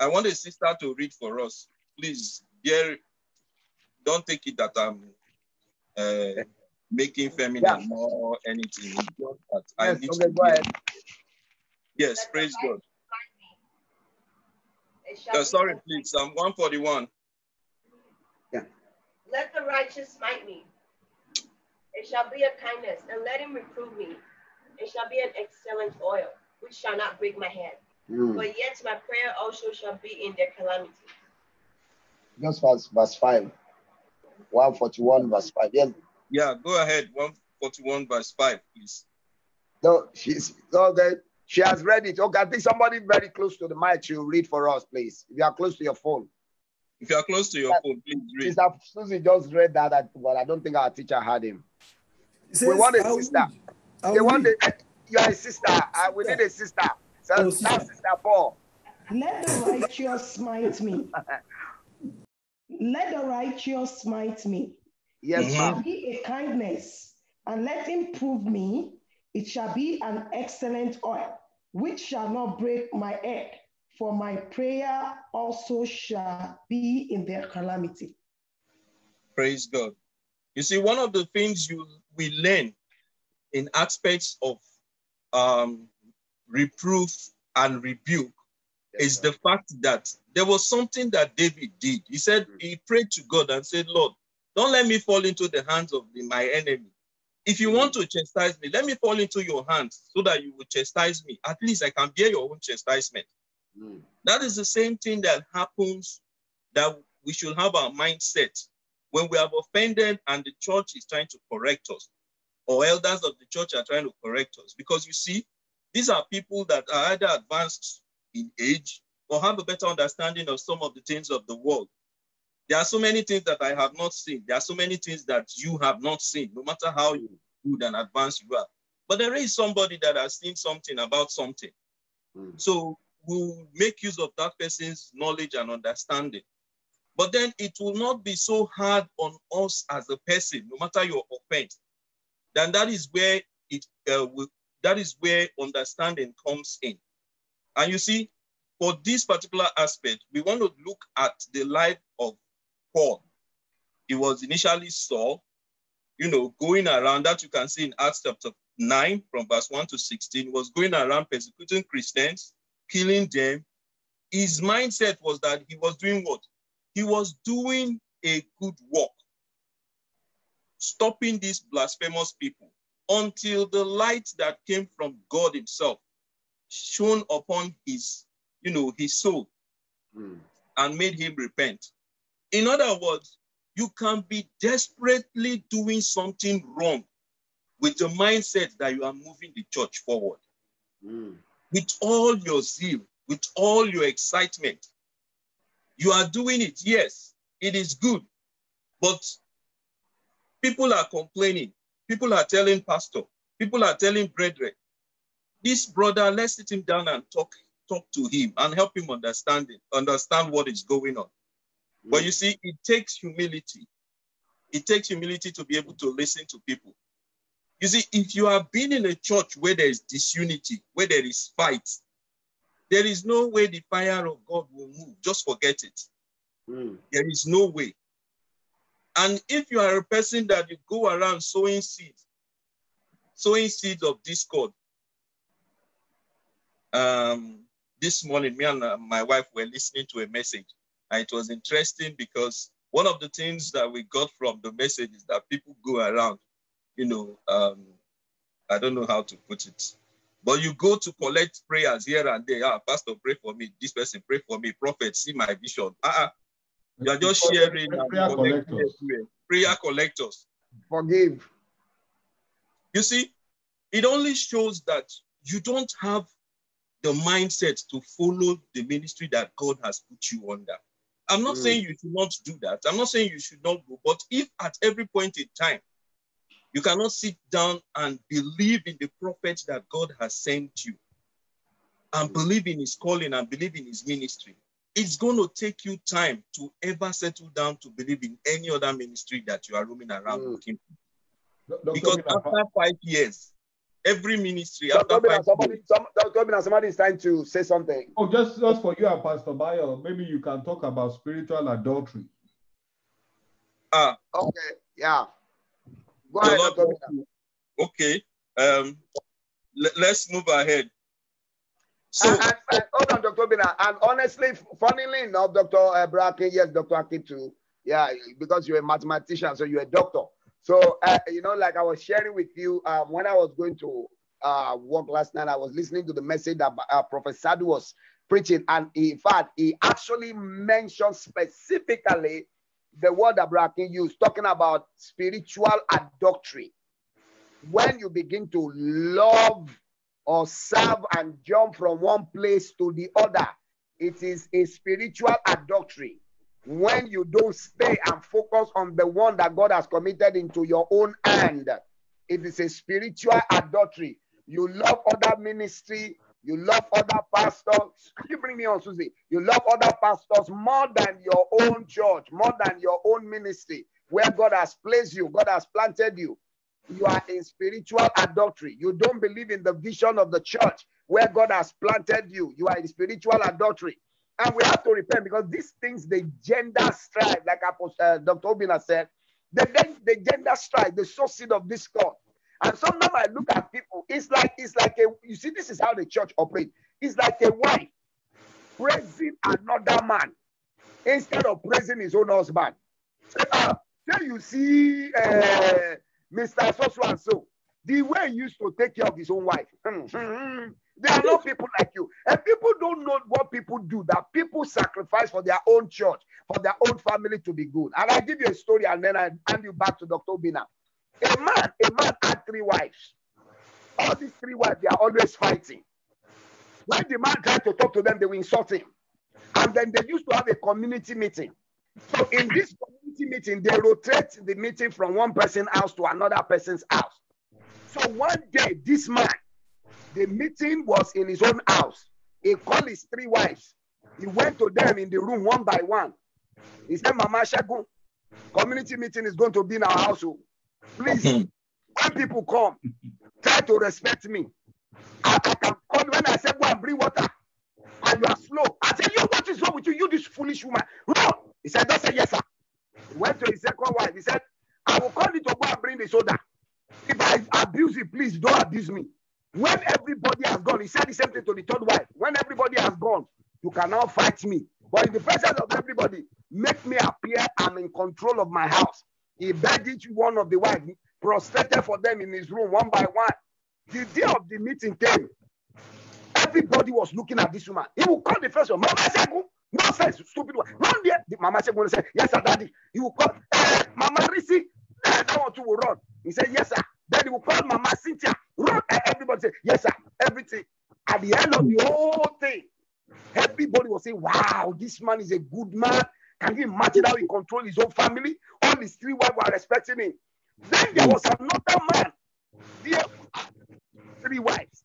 I want a sister to read for us. Please, dear, don't take it that I'm uh, making feminine Yeah. or anything. It's I Yes, need okay, to go ahead. Yes, praise God. Uh, sorry, please. Psalm 141. Let the righteous smite me. It shall be a kindness, and let him reprove me. It shall be an excellent oil, which shall not break my head. Hmm. But yet my prayer also shall be in their calamity. Just verse, verse 5. 141, verse 5. Yes. Yeah, go ahead. 141, verse 5, please. No, she's okay. She has read it. Okay, I think somebody very close to the mic should read for us, please. If you are close to your phone. If you are close to your Yeah. phone, please read. Sister Susie just read that, that but I don't think our teacher had him. It We says, want a sister. We? I'll They want read." a, you are a sister. Uh, we need a sister. So Oh, sister. sister Paul. Let the righteous smite me. Let the righteous smite me. Yes, Mhm. It shall be a kindness, and let him prove me. It shall be an excellent oil, which shall not break my head. For my prayer also shall be in their calamity. Praise God. You see, one of the things you we learn in aspects of um, reproof and rebuke is the fact that there was something that David did. He said he prayed to God and said, Lord, don't let me fall into the hands of the- my enemy. If you want to chastise me, let me fall into your hands so that you will chastise me. At least I can bear your own chastisement. Mm. That is the same thing that happens that we should have our mindset when we have offended and the church is trying to correct us, or elders of the church are trying to correct us. Because you see, these are people that are either advanced in age or have a better understanding of some of the things of the world. There are so many things that I have not seen. There are so many things that you have not seen, no matter how good and advanced you are. But there is somebody that has seen something about something. Mm. So we'll make use of that person's knowledge and understanding. But then it will not be so hard on us as a person, no matter your offense. Then that is where it uh, will, that is where understanding comes in. And you see, for this particular aspect, we want to look at the life of Paul. He was initially Saul, you know, going around that you can see in Acts chapter 9 from verse 1 to 16, was going around persecuting Christians, killing them, his mindset was that he was doing what? He was doing a good work, stopping these blasphemous people until the light that came from God himself shone upon his, you know, his soul Mm. and made him repent. In other words, you can be desperately doing something wrong with the mindset that you are moving the church forward. Mm. With all your zeal, with all your excitement, you are doing it. Yes, it is good. But people are complaining. People are telling pastor. People are telling brethren, this brother, let's sit him down and talk, talk to him and help him understand it, understand what is going on. But you see, it takes humility. It takes humility to be able to listen to people. You see, if you have been in a church where there is disunity, where there is fight, there is no way the fire of God will move. Just forget it. Mm. There is no way. And if you are a person that you go around sowing seeds, sowing seeds of discord, um, this morning, me and uh, my wife were listening to a message, and it was interesting because one of the things that we got from the message is that people go around, you know, um, I don't know how to put it, but you go to collect prayers here and there. Ah, Pastor, pray for me. This person, pray for me. Prophet, see my vision. Ah, you are just sharing. Prayer collectors. Prayer collectors. Forgive. You see, it only shows that you don't have the mindset to follow the ministry that God has put you under. I'm not Mm. saying you should not do that. I'm not saying you should not go. But if at every point in time you cannot sit down and believe in the prophet that God has sent you and believe in his calling and believe in his ministry, it's going to take you time to ever settle down to believe in any other ministry that you are roaming around Mm. looking for. Because Bina, after five years, every ministry Dr. after Bina, five somebody, years, some, somebody is trying to say something. Oh, just, just for you and Pastor Bayo, maybe you can talk about spiritual adultery. ah, Okay, yeah. Go ahead, Lord Dr. bless Bina. you. okay. Um, le- let's move ahead. So And, and, and hold on, Dr. Bina. And honestly, funnily enough, Dr. Uh, Bracky, yes, Dr. Akin too. Yeah, because you're a mathematician, so you're a doctor. So, uh, you know, like I was sharing with you um, when I was going to uh, work last night, I was listening to the message that uh, Professor Sadhu was preaching. And in fact, he actually mentioned specifically the word that Bracky used, talking about spiritual adultery. When you begin to love or serve and jump from one place to the other. It is a spiritual adultery. When you don't stay and focus on the one that God has committed into your own hand, it is a spiritual adultery. You love other ministry, you love other pastors. You bring me on, Susie? You love other pastors more than your own church, more than your own ministry, where God has placed you, God has planted you you are in spiritual adultery. You don't believe in the vision of the church where God has planted you. You are in spiritual adultery. And we have to repent because these things, the gender strife, like Apostle, uh, Dr. Obina said, the, the, gender strife, the source of discord. And sometimes I look at people, it's like, it's like a, you see, this is how the church operates. It's like a wife praising another man instead of praising his own husband. Say, ah, say you see, uh, Mr. So, so and so, the way he used to take care of his own wife. Hmm, hmm, hmm. They are not people like you. And people don't know what people do, that people sacrifice for their own church, for their own family to be good. And I give you a story and then I hand you back to Dr. Bina. A man, a man had three wives. All these three wives, they are always fighting. When the man tried to talk to them, they will insult him. And then they used to have a community meeting. So in this community meeting, they rotate the meeting from one person's house to another person's house. So one day, this man, the meeting was in his own house. He called his three wives. He went to them in the room one by one. He said, Mama Segun, community meeting is going to be in our house. Oh. Please, when people come, try to respect me. I, I can call when I say go and bring water. And you are slow. I said, Yo, what is wrong with you? You this foolish woman. No. He said, Don't say yes, sir. He went to his second wife. He said, I will call you to go and bring the soda. If I abuse you, please don't abuse me. When everybody has gone, he said the same thing to the third wife. When everybody has gone, You cannot fight me. But in the presence of everybody, make me appear I'm in control of my house. He begged each one of the wives, prostrated for them in his room one by one. The day of the meeting came. Everybody was looking at this woman. He will call the first one, Mama Segun. Nonsense, stupid one. Run there. The Mama Segun will say, Yes, sir, daddy. He will call eh, Mama Risi. Eh, that one too will run. He said, Yes, sir. Then he will call Mama Cynthia. Run. Eh, everybody say, Yes, sir. Everything. At the end of the whole thing, everybody was saying, Wow, this man is a good man. Can you imagine how he controlled his own family? All his three wives were respecting him. Then there was another man, the three wives.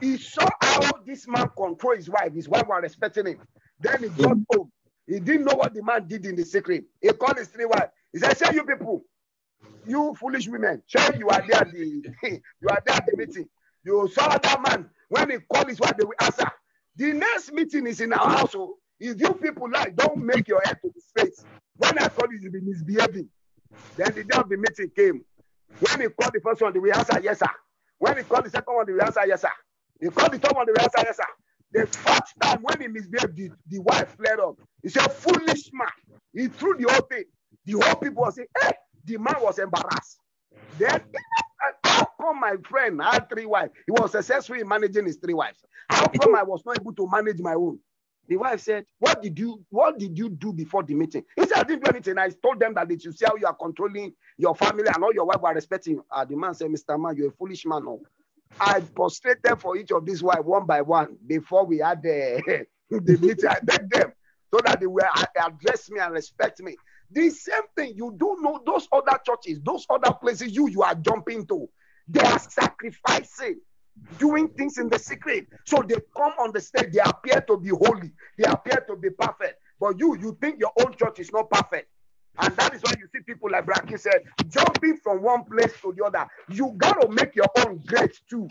He saw how this man controlled his wife. His wife was respecting him. Then he got mm. home. He didn't know what the man did in the secret. He called his three wives. He said, Say you people, you foolish women, sure you are there the <laughs> you are there at the meeting. You saw that man when he called his wife, they will answer. The next meeting is in our household. Oh. If you people like, don't make your head to the face. When I call you, you'll be misbehaving. Then the day of the meeting came. When he called the first one, they will answer, yes, sir. When he called the second one, they will answer, yes, sir. He called the third one, they will answer, yes, sir. The first time when he misbehaved, the, the wife flared up. He said, foolish man. He threw the whole thing. The whole people were saying, hey, the man was embarrassed. Then, how come my friend had three wives? He was successful in managing his three wives. How come I was not able to manage my own? The wife said, What did you what did you do before the meeting? He said, I didn't do anything. I told them that they should see how you are controlling your family and all your wife are respecting you. Uh, the man said, Mr. Man, you're a foolish man. No. I prostrated for each of these wives one by one before we had the, <laughs> the meeting. I begged them so that they will address me and respect me. The same thing, you do know those other churches, those other places you you are jumping to, they are sacrificing doing things in the secret. So they come on the stage, they appear to be holy, they appear to be perfect. But you, you think your own church is not perfect. And that is why you see people like Bracky said, jumping from one place to the other. You got to make your own great too.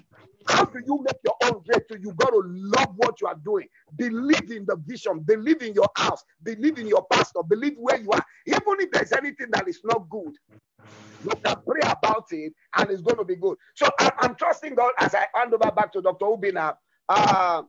How do you make your own great too? You got to love what you are doing. Believe in the vision. Believe in your house. Believe in your pastor. Believe where you are. Even if there's anything that is not good, you can pray about it and it's going to be good. So I'm, I'm trusting God as I hand over back to Dr. Ubina. Uh,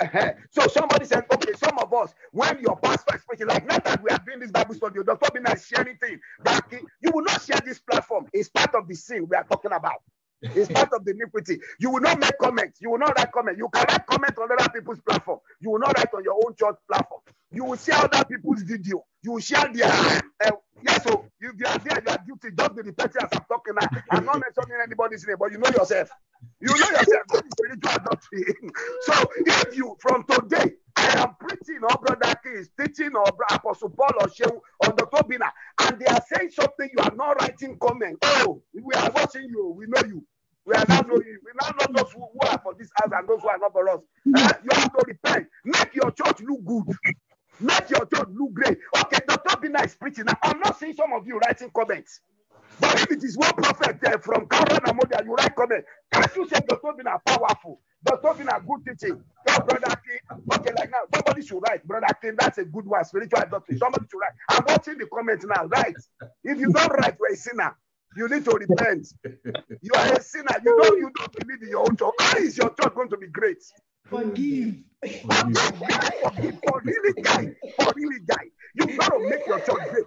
<laughs> so somebody said, okay, some of us, when your pastor is preaching, like not that we are doing this Bible study, Dr. Ubina is sharing things, but you will not share this platform. It's part of the sin we are talking about. It's part of the iniquity. You will not make comments. You will not write comments. You cannot comment on other people's platform. You will not write on your own church platform. You will share other people's video. You will share their. Uh, yes, so if you are there, you are guilty. Just be repenting as I'm talking now. I'm not mentioning anybody's name, but you know yourself. You know yourself. So if you, from today, I am preaching, or Brother King teaching, or Apostle Paul or Shehu or the Bina, and they are saying something, you are not writing comment. Oh, we are watching you. We know you. We are now knowing. We now know those who, who are for this house and those who are not for us. Uh, you have to repent. Make your church look good. Make your church look great. Okay, Dr. Bina is preaching. Now, I'm not seeing some of you writing comments. But if it is one prophet uh, from Karen Amodia, you write comment. Can't you say Dr. Bina powerful? Dr. Bina good teaching. Oh, brother King. Okay, like now, somebody should write. Brother King, that's a good one. Spiritual adoption. Somebody should write. I'm watching the comments now. Right. If you don't write, you're a sinner. You need to repent. You are a sinner. You don't, you don't believe in your own church. How is your church going to be great? Forgive. Forgive. For really guy. For really guy. You got to make your church great.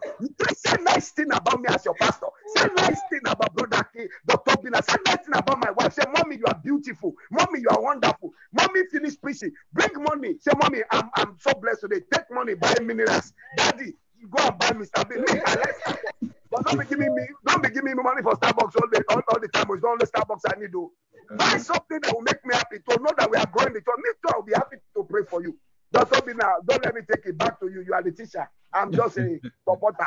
Say nice thing about me as your pastor. Say nice thing about brother K, Dr. Bina. Say nice thing about my wife. Say, mommy, you are beautiful. Mommy, you are wonderful. Mommy, finish preaching. Bring money. Say, mommy, I'm, I'm so blessed today. Take money, buy minerals. Daddy, go and buy. Me, I like ah, Starbucks. But don't be giving me, don't be giving me money for Starbucks all the all, all the time. It's not only Starbucks I need to buy something that will make me happy to know that we are growing the church. Me too, I'll be happy to pray for you. Don't Dr. now. don't let me take it back to you. You are the teacher. I'm just a <laughs> supporter.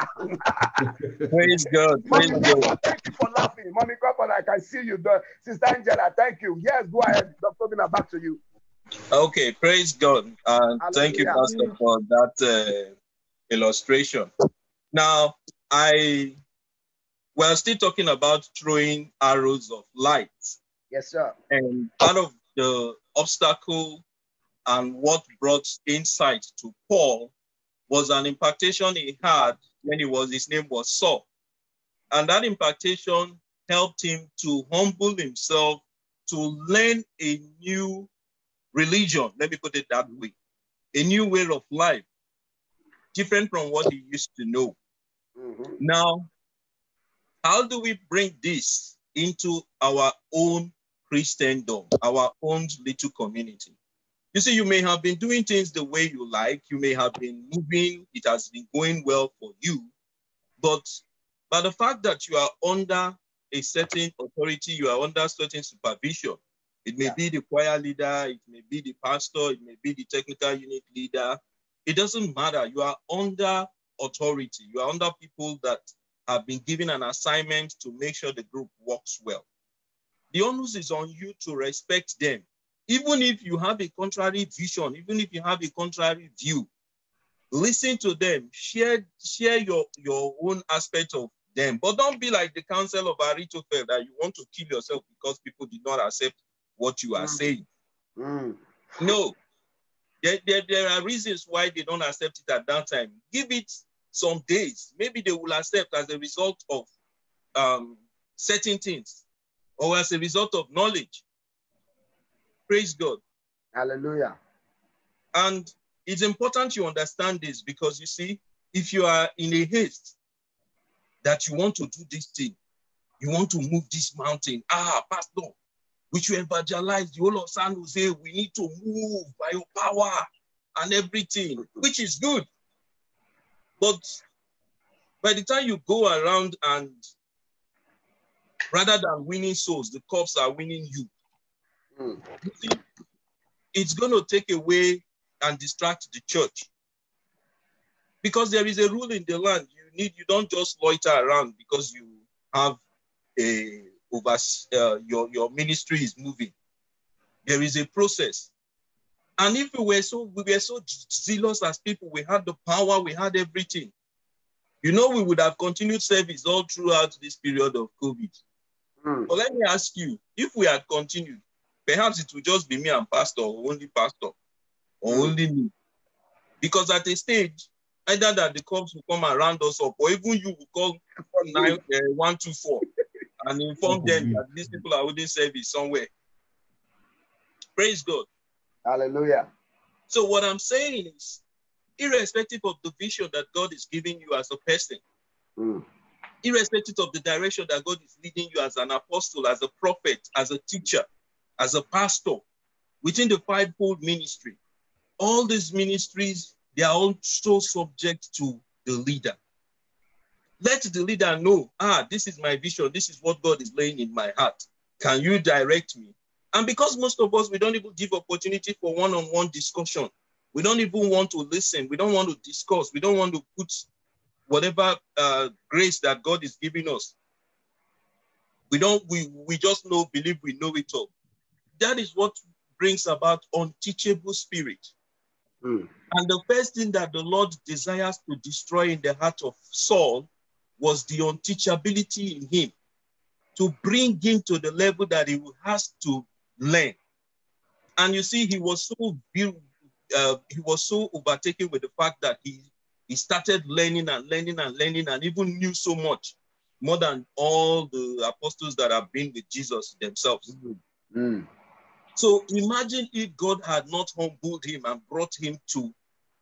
praise God. Praise Mommy, God. Thank you for laughing. Mommy, God, I can see you. The, Sister Angela, thank you. Yes, go ahead. Dr. Bina, back to you. Okay, praise God. And thank you, Pastor, for that uh, illustration. Now, I we're still talking about throwing arrows of light. Yes, sir. And part of the obstacle and what brought insight to Paul was an impartation he had when he was his name was Saul. And that impartation helped him to humble himself to learn a new religion, let me put it that way, a new way of life, different from what he used to know. Mm-hmm. Now, how do we bring this into our own Christendom, our own little community? You see, you may have been doing things the way you like, you may have been moving, it has been going well for you, but by the fact that you are under a certain authority, you are under certain supervision, it may yeah. be the choir leader, it may be the pastor, it may be the technical unit leader. It doesn't matter. You are under authority. You are under people that have been given an assignment to make sure the group works well. The onus is on you to respect them. Even if you have a contrary vision, even if you have a contrary view, listen to them, share, share your, your own aspect of them. But don't be like the counsel of Ahithophel that you want to kill yourself because people did not accept what you are mm. saying. Mm. No. There, there, there are reasons why they don't accept it at that time. Give it some days. Maybe they will accept as a result of um, certain things or as a result of knowledge. Praise God. Hallelujah. And it's important you understand this because you see, if you are in a haste that you want to do this thing, you want to move this mountain, ah, Pastor, which we should evangelize the whole of San Jose. We need to move by your power and everything, which is good. But by the time you go around and rather than winning souls, the cops are winning you. Mm. See, it's going to take away and distract the church. Because there is a rule in the land. You need you don't just loiter around because you have a over uh, your, your ministry is moving. There is a process. And if we were so we were so zealous as people, we had the power, we had everything. You know, we would have continued service all throughout this period of COVID. Mm. But let me ask you, if we had continued, perhaps it would just be me and pastor, or only pastor, or mm. only me. Because at a stage, either that the cops will come around us up, or even you will call nine, uh, 124 and inform them that these people are holding service somewhere. Praise God. Hallelujah. So what I'm saying is, irrespective of the vision that God is giving you as a person, mm. Irrespective of the direction that God is leading you as an apostle, as a prophet, as a teacher, as a pastor, within the fivefold ministry, all these ministries, they are also subject to the leader. Let the leader know, ah, this is my vision. This is what God is laying in my heart. Can you direct me? And because most of us, we don't even give opportunity for one-on-one discussion. We don't even want to listen. We don't want to discuss. We don't want to put whatever uh, grace that God is giving us. We don't, we, we just know, believe we know it all. That is what brings about unteachable spirit. Mm. And the first thing that the Lord desires to destroy in the heart of Saul was the unteachability in him to bring him to the level that he has to learn. And you see, he was so uh, he was so overtaken with the fact that he he started learning and learning and learning and even knew so much more than all the apostles that have been with Jesus themselves. Mm. So imagine if God had not humbled him and brought him to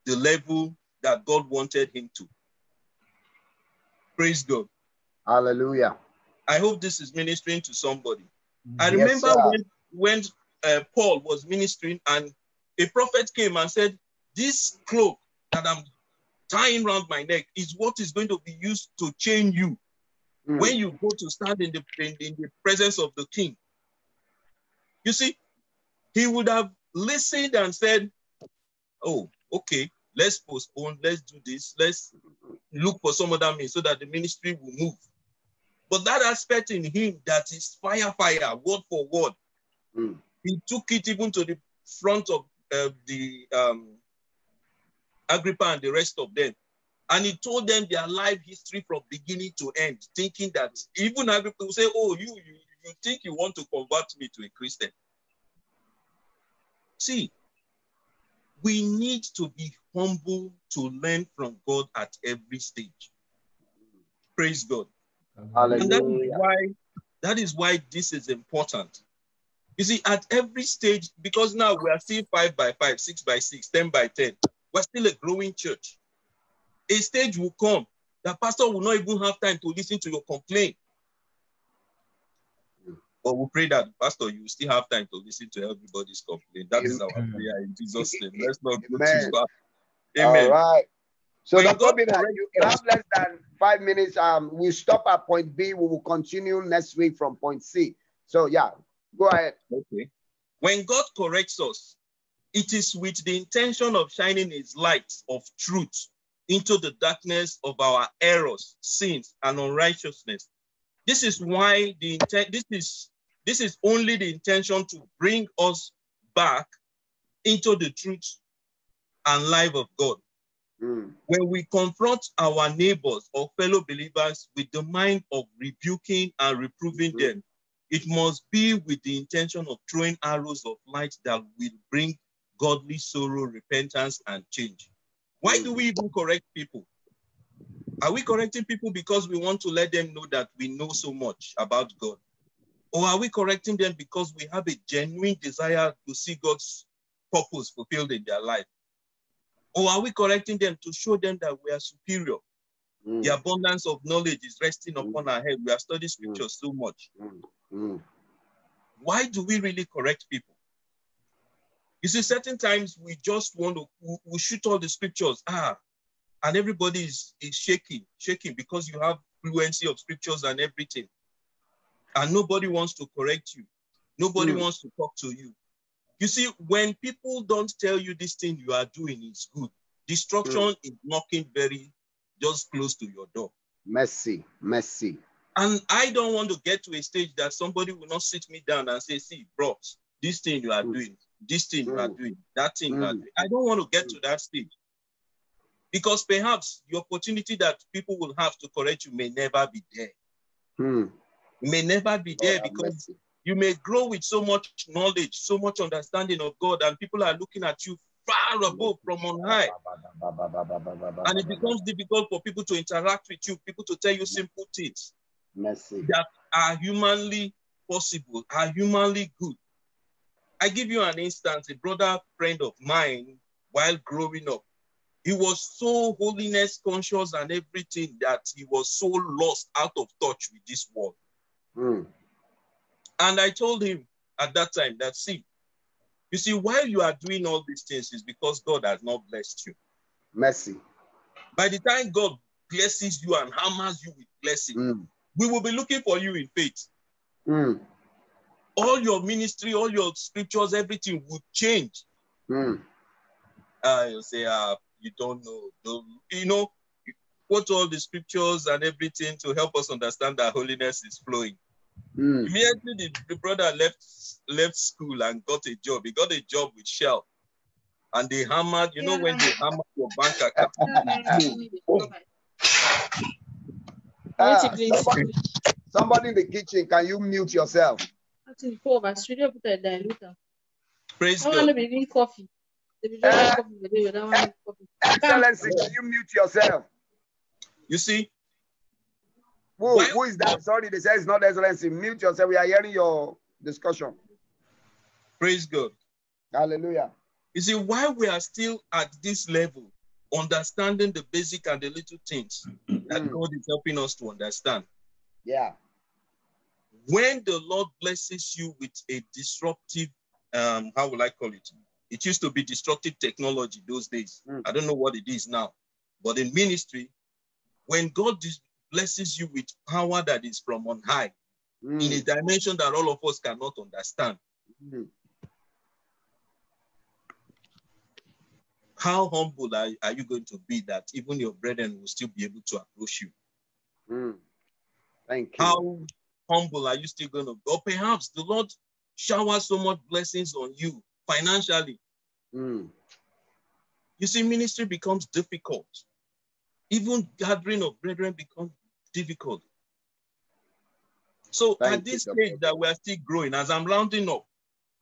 the level that God wanted him to. Praise God. Hallelujah. I hope this is ministering to somebody. I remember yes, when, when uh, Paul was ministering and a prophet came and said, This cloak that I'm tying around my neck is what is going to be used to chain you mm. when you go to stand in the, in, in the presence of the king. You see, he would have listened and said, Oh, okay, let's postpone, let's do this, let's look for some other means so that the ministry will move. But that aspect in him that is fire, fire, word for word, mm. he took it even to the front of uh, the um, Agrippa and the rest of them. And he told them their life history from beginning to end, thinking that even Agrippa will say, Oh, you, you, you think you want to convert me to a Christian? See, we need to be humble to learn from God at every stage. Praise God. Hallelujah. And that is why that is why this is important. You see, at every stage, because now we are still five by five, six by six, ten by ten, we're still a growing church. A stage will come that pastor will not even have time to listen to your complaint. But we pray that, Pastor, you still have time to listen to everybody's complaint. That is our prayer in Jesus' name. Let's not go too far. Amen. All right. So the Dr. you have less than five minutes. Um, we stop at point B. We will continue next week from point C. So yeah, go ahead. Okay. When God corrects us, it is with the intention of shining his light of truth into the darkness of our errors, sins, and unrighteousness. This is why the intent, this is this is only the intention to bring us back into the truth and life of God. Mm. When we confront our neighbors or fellow believers with the mind of rebuking and reproving mm. them, it must be with the intention of throwing arrows of light that will bring godly sorrow, repentance, and change. Why do we even correct people? Are we correcting people because we want to let them know that we know so much about God? Or are we correcting them because we have a genuine desire to see God's purpose fulfilled in their life? Or are we correcting them to show them that we are superior? Mm. The abundance of knowledge is resting mm. upon our head. We have studied scriptures mm. so much. Mm. Why do we really correct people? You see, certain times we just want to we, we shoot all the scriptures, ah, and everybody is, is shaking, shaking because you have fluency of scriptures and everything. And nobody wants to correct you. Nobody wants to talk to you. You see, when people don't tell you this thing you are doing is good, destruction mm. is knocking very just close to your door. Mercy, mercy. And I don't want to get to a stage that somebody will not sit me down and say, see, bros, this thing you are mm. doing, this thing mm. you are mm. doing, that thing you are mm. doing. I don't want to get to mm. that stage. Because perhaps the opportunity that people will have to correct you may never be there. Hmm. May never be there because. You may grow with so much knowledge, so much understanding of God, and people are looking at you far above from on high. And it becomes difficult for people to interact with you, people to tell you simple things Mercy. that are humanly possible, are humanly good. I give you an instance, a brother friend of mine, while growing up, he was so holiness conscious and everything that he was so lost out of touch with this world. Mm. And I told him at that time that, see, you see, why you are doing all these things is because God has not blessed you. Mercy. By the time God blesses you and hammers you with blessing, mm. we will be looking for you in faith. Mm. All your ministry, all your scriptures, everything would change. Mm. Uh, you say, uh, you don't know. Don't, you know, quote all the scriptures and everything to help us understand that holiness is flowing. Mm. Immediately, the, the, brother left left school and got a job. He got a job with Shell, and they hammered. You know when they hammer your bank account. <laughs> uh, somebody, somebody in the kitchen, can you mute yourself? Praise God. coffee. Uh, Excellency, can you mute yourself? You see, who, who is that? Sorry, they say it's not excellency. Mute yourself. We are hearing your discussion. Praise God. Hallelujah. You see, while we are still at this level, understanding the basic and the little things that God is helping us to understand. Yeah. When the Lord blesses you with a disruptive, um, how will I call it? It used to be destructive technology those days. Mm. I don't know what it is now. But in ministry, when God blesses you with power that is from on high mm. in a dimension that all of us cannot understand. Mm. How humble are, are, you going to be that even your brethren will still be able to approach you? Mm. Thank you. How humble are you still going to be? Or perhaps the Lord showers so much blessings on you financially. Mm. You see, ministry becomes difficult. Even gathering of brethren becomes difficult. So Thank at this stage that we are still growing, as I'm rounding up,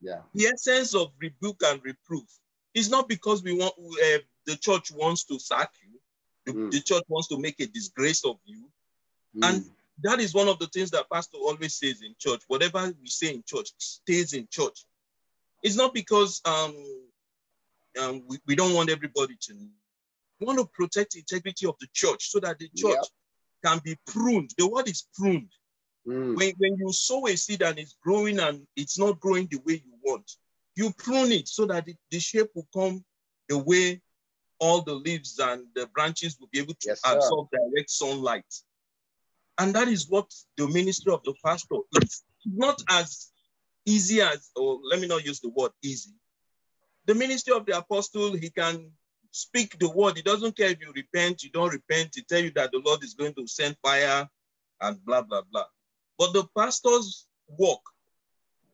yeah, the essence of rebuke and reproof is not because we want uh, the church wants to sack you, the, mm. the, church wants to make a disgrace of you, mm. and that is one of the things that pastor always says in church. Whatever we say in church stays in church. It's not because um, um we, we don't want everybody to. We want to protect the integrity of the church so that the church yep. can be pruned. The word is pruned. Mm. When, when you sow a seed and it's growing and it's not growing the way you want, you prune it so that the, the shape will come the way all the leaves and the branches will be able to yes, absorb direct sunlight. And that is what the ministry of the pastor is. Not as easy as, or let me not use the word easy. The ministry of the apostle, he can speak the word. He doesn't care if you repent, you don't repent. He tell you that the Lord is going to send fire and blah, blah, blah. But the pastor's work,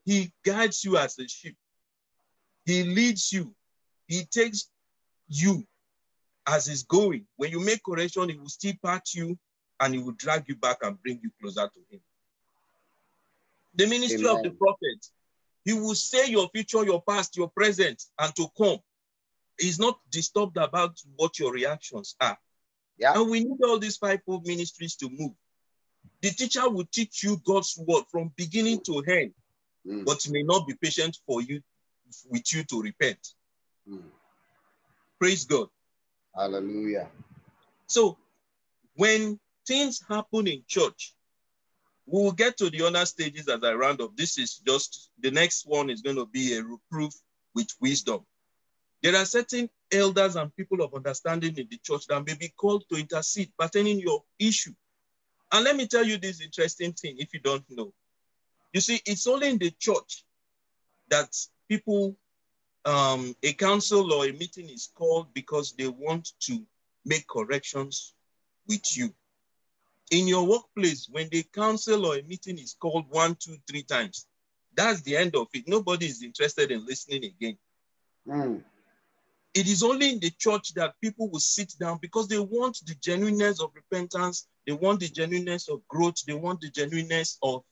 he guides you as a sheep. He leads you. He takes you as he's going. When you make correction, he will still pat you and he will drag you back and bring you closer to him. The ministry Amen. of the prophet, he will say your future, your past, your present, and to come. He's not disturbed about what your reactions are. Yeah. And we need all these fivefold ministries to move. The teacher will teach you God's word from beginning to end, mm. but may not be patient for you with you to repent. Mm. Praise God. Hallelujah. So when things happen in church, we will get to the other stages as I round up. This is just the next one is going to be a reproof with wisdom. There are certain elders and people of understanding in the church that may be called to intercede pertaining your issue. And let me tell you this interesting thing if you don't know. You see, it's only in the church that people, um, a council or a meeting is called because they want to make corrections with you. In your workplace, when the council or a meeting is called one, two, three times, that's the end of it. Nobody is interested in listening again. Mm. It is only in the church that people will sit down because they want the genuineness of repentance, they want the genuineness of growth, they want the genuineness of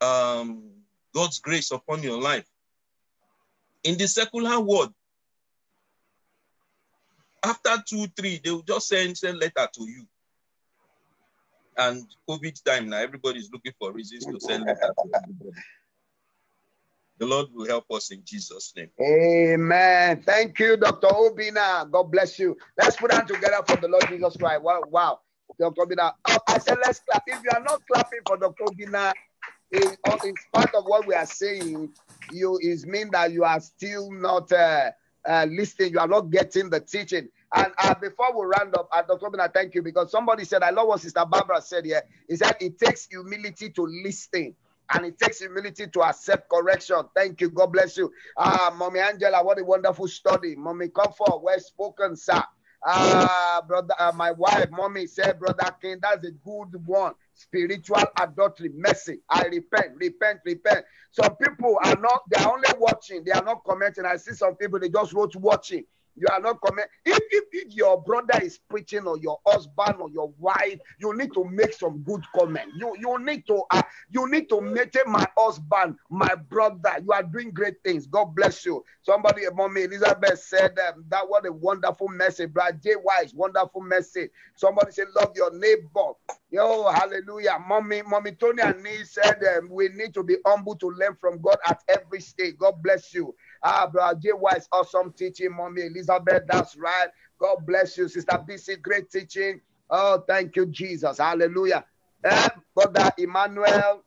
um, God's grace upon your life. In the secular world, after two, three, they will just send, send letter to you. And COVID time now, everybody is looking for reasons to send letter to everybody. The Lord will help us in Jesus' name. Amen. Thank you, Dr. Obinna. God bless you. Let's put on together for the Lord Jesus Christ. Wow, wow. Dr. Obinna. Oh, I said, let's clap. If you are not clapping for Dr. Obinna, in, in spite of what we are saying, you is mean that you are still not uh, uh, listening. You are not getting the teaching. And uh, before we round up, uh, Dr. Obinna, thank you because somebody said, I love what Sister Barbara said here. He said it takes humility to listen and it takes humility to accept correction. Thank you. God bless you. Uh, Mommy Angela, what a wonderful study. Mommy Comfort, well spoken, sir. Uh, brother, uh, my wife, mommy said, Brother King, that's a good one. Spiritual adultery, mercy. I repent, repent, repent. Some people are not, they are only watching, they are not commenting. I see some people, they just wrote watching. You are not coming. If, if, if your brother is preaching or your husband or your wife, you need to make some good comment. You you need to uh, you need to make my husband, my brother. You are doing great things. God bless you. Somebody, mommy Elizabeth said um, that was a wonderful message. Brother J. Wise, wonderful message. Somebody said, love your neighbor. Yo, hallelujah. Mommy, mommy Tony and me said um, we need to be humble to learn from God at every stage. God bless you. Ah, Brother J. Wise, awesome teaching. Mommy Elizabeth, that's right. God bless you. Sister BC, great teaching. Oh, thank you, Jesus. Hallelujah. Uh, Brother Emmanuel,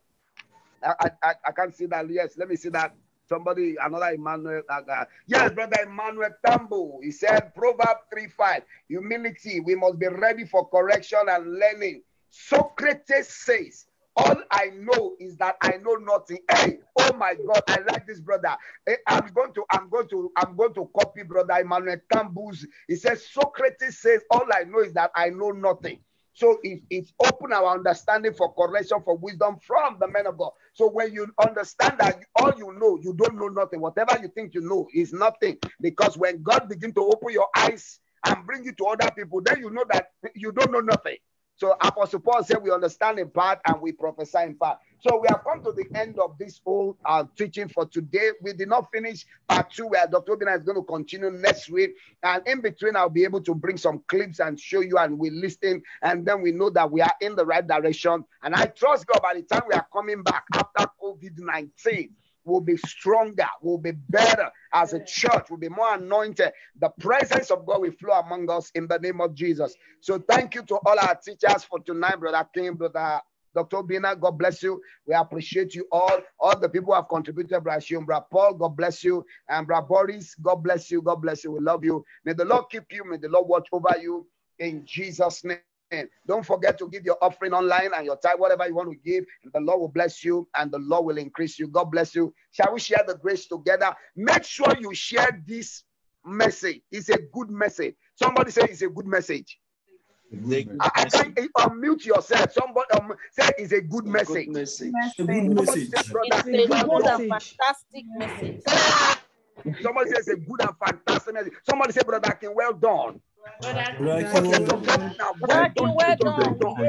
I, I, I can't see that. Yes, let me see that. Somebody, another Emmanuel. Uh, yes, brother Emmanuel Tambo. He said, Proverb 3 5, humility. We must be ready for correction and learning. Socrates says, all I know is that I know nothing. Hey, oh my God, I like this brother. Hey, I'm going to, I'm going to, I'm going to copy brother Emmanuel Tambuz. He says Socrates says, all I know is that I know nothing. So it, it's open our understanding for correction, for wisdom from the men of God. So when you understand that all you know, you don't know nothing. Whatever you think you know is nothing. Because when God begins to open your eyes and bring you to other people, then you know that you don't know nothing. So Apostle Paul said we understand in part and we prophesy in part. So we have come to the end of this whole uh, teaching for today. We did not finish part two, where Dr. Obinna is going to continue next week. And in between, I'll be able to bring some clips and show you, and we listen. And then we know that we are in the right direction. And I trust God by the time we are coming back after COVID 19 will be stronger, will be better as a church, will be more anointed. The presence of God will flow among us in the name of Jesus. So thank you to all our teachers for tonight, Brother King, Brother Dr. Bina, God bless you. We appreciate you all. All the people who have contributed, Shion, Brother Paul, God bless you. And Brother Boris, God bless you. God bless you. We love you. May the Lord keep you. May the Lord watch over you in Jesus' name. Don't forget to give your offering online and your tithe, whatever you want to give. And the Lord will bless you and the Lord will increase you. God bless you. Shall we share the grace together? Make sure you share this message. It's a good message. Somebody say it's a good message. I, I can unmute yourself. Somebody um, say it's a good message. message. A good message. Say, It's a good and fantastic message. Somebody says a good and fantastic message. Somebody say, brother King, well done. Brother Okay, King, so well God, done. now, Brother King, well done. well done.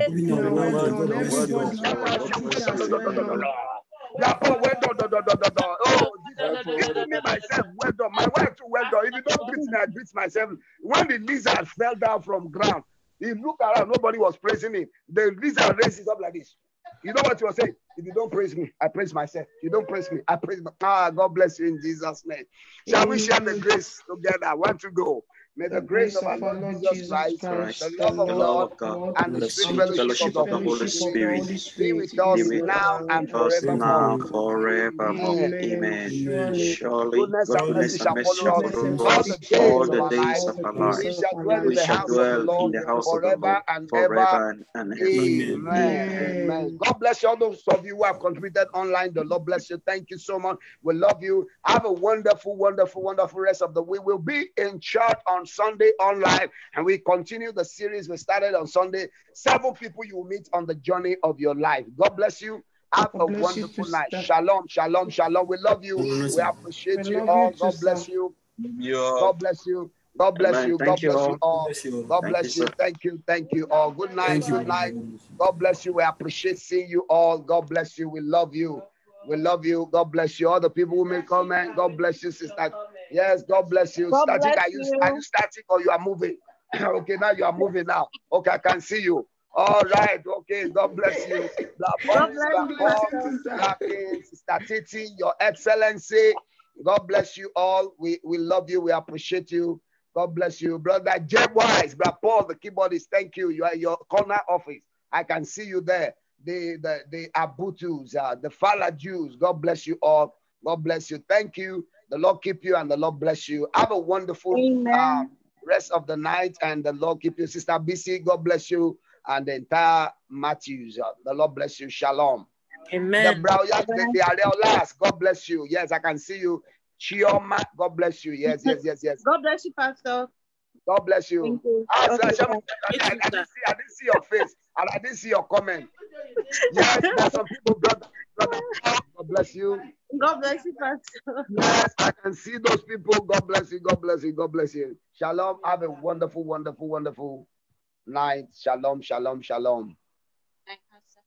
Therefore, well done, done, done, done, done, done. Oh, Jesus. Even me myself, well done. My wife too, well done. If you don't greet me, I greet myself. When the lizard fell down from ground, he looked around, nobody was praising him. The lizard raised his up like this. You know what you were saying? If you don't praise me, I praise myself. You don't praise me, I praise my Ah, God bless you in Jesus' name. Shall we share the grace together? One to go. May the grace of our Lord Jesus Christ, the love of God, and the sweet fellowship of the Holy Spirit be with us now and us now forevermore. forevermore. Amen. Surely Goodness and mercy goodness and mercy shall follow all us the all days of the our days of our We lives. shall dwell in We the shall house of the dwell in the house of the forever Lord and ever. forever and, and ever. Amen. Amen. God bless you, all those of you who have contributed online. The Lord bless you. Thank you so much. We love you. Have a wonderful, wonderful, wonderful rest of the week. We'll be in church on Sunday online, and we continue the series we started on Sunday. Several people you will meet on the journey of your life. God bless you. Have a God bless you wonderful too, night. sister. Shalom, shalom, shalom. We love you. We appreciate We you all. you God bless you. You God bless you. God bless Amen. you. Thank God bless all. you all. God Thank bless you, you. sir. Thank you. Thank you all. Good night. Thank you. Good night. God bless you. We appreciate seeing you all. God bless you. We love you. We love you. God bless you. All the people who may comment. God bless you, sister. Yes, God bless you. God Static, bless are you, you. are you static or you are moving? <clears throat> okay, now you are moving now. Okay, I can see you. All right. Okay. God bless you. God bless you, Paul, Pastor. Sister Titi, Your Excellency. God bless you all. We we love you. We appreciate you. God bless you, brother Jeb Wise, brother Paul, the keyboardist. Thank you. You are your corner office. I can see you there. The the the Abutus, uh, the Fala Jews. God bless you all. God bless you. Thank you. The Lord keep you and the Lord bless you. Have a wonderful uh, rest of the night and the Lord keep you. Sister BC, God bless you. And the entire Matthews, uh, the Lord bless you. Shalom. Amen. The brow, yeah, the, the Ariel last. God bless you. Yes, I can see you. Chioma, God bless you. Yes, yes, yes, yes. God bless you, Pastor. God bless you. Thank you. Ah, Okay, Sir, I, I, I, didn't see, I didn't see your face and I didn't see your comment. Yes, there's some people, brother, brother. God bless you. God bless you, Pastor. Yes, I can see those people. God bless you. God bless you. God bless you. Shalom. Have a wonderful, wonderful, wonderful night. Shalom, shalom, shalom.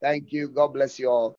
Thank you. God bless you all.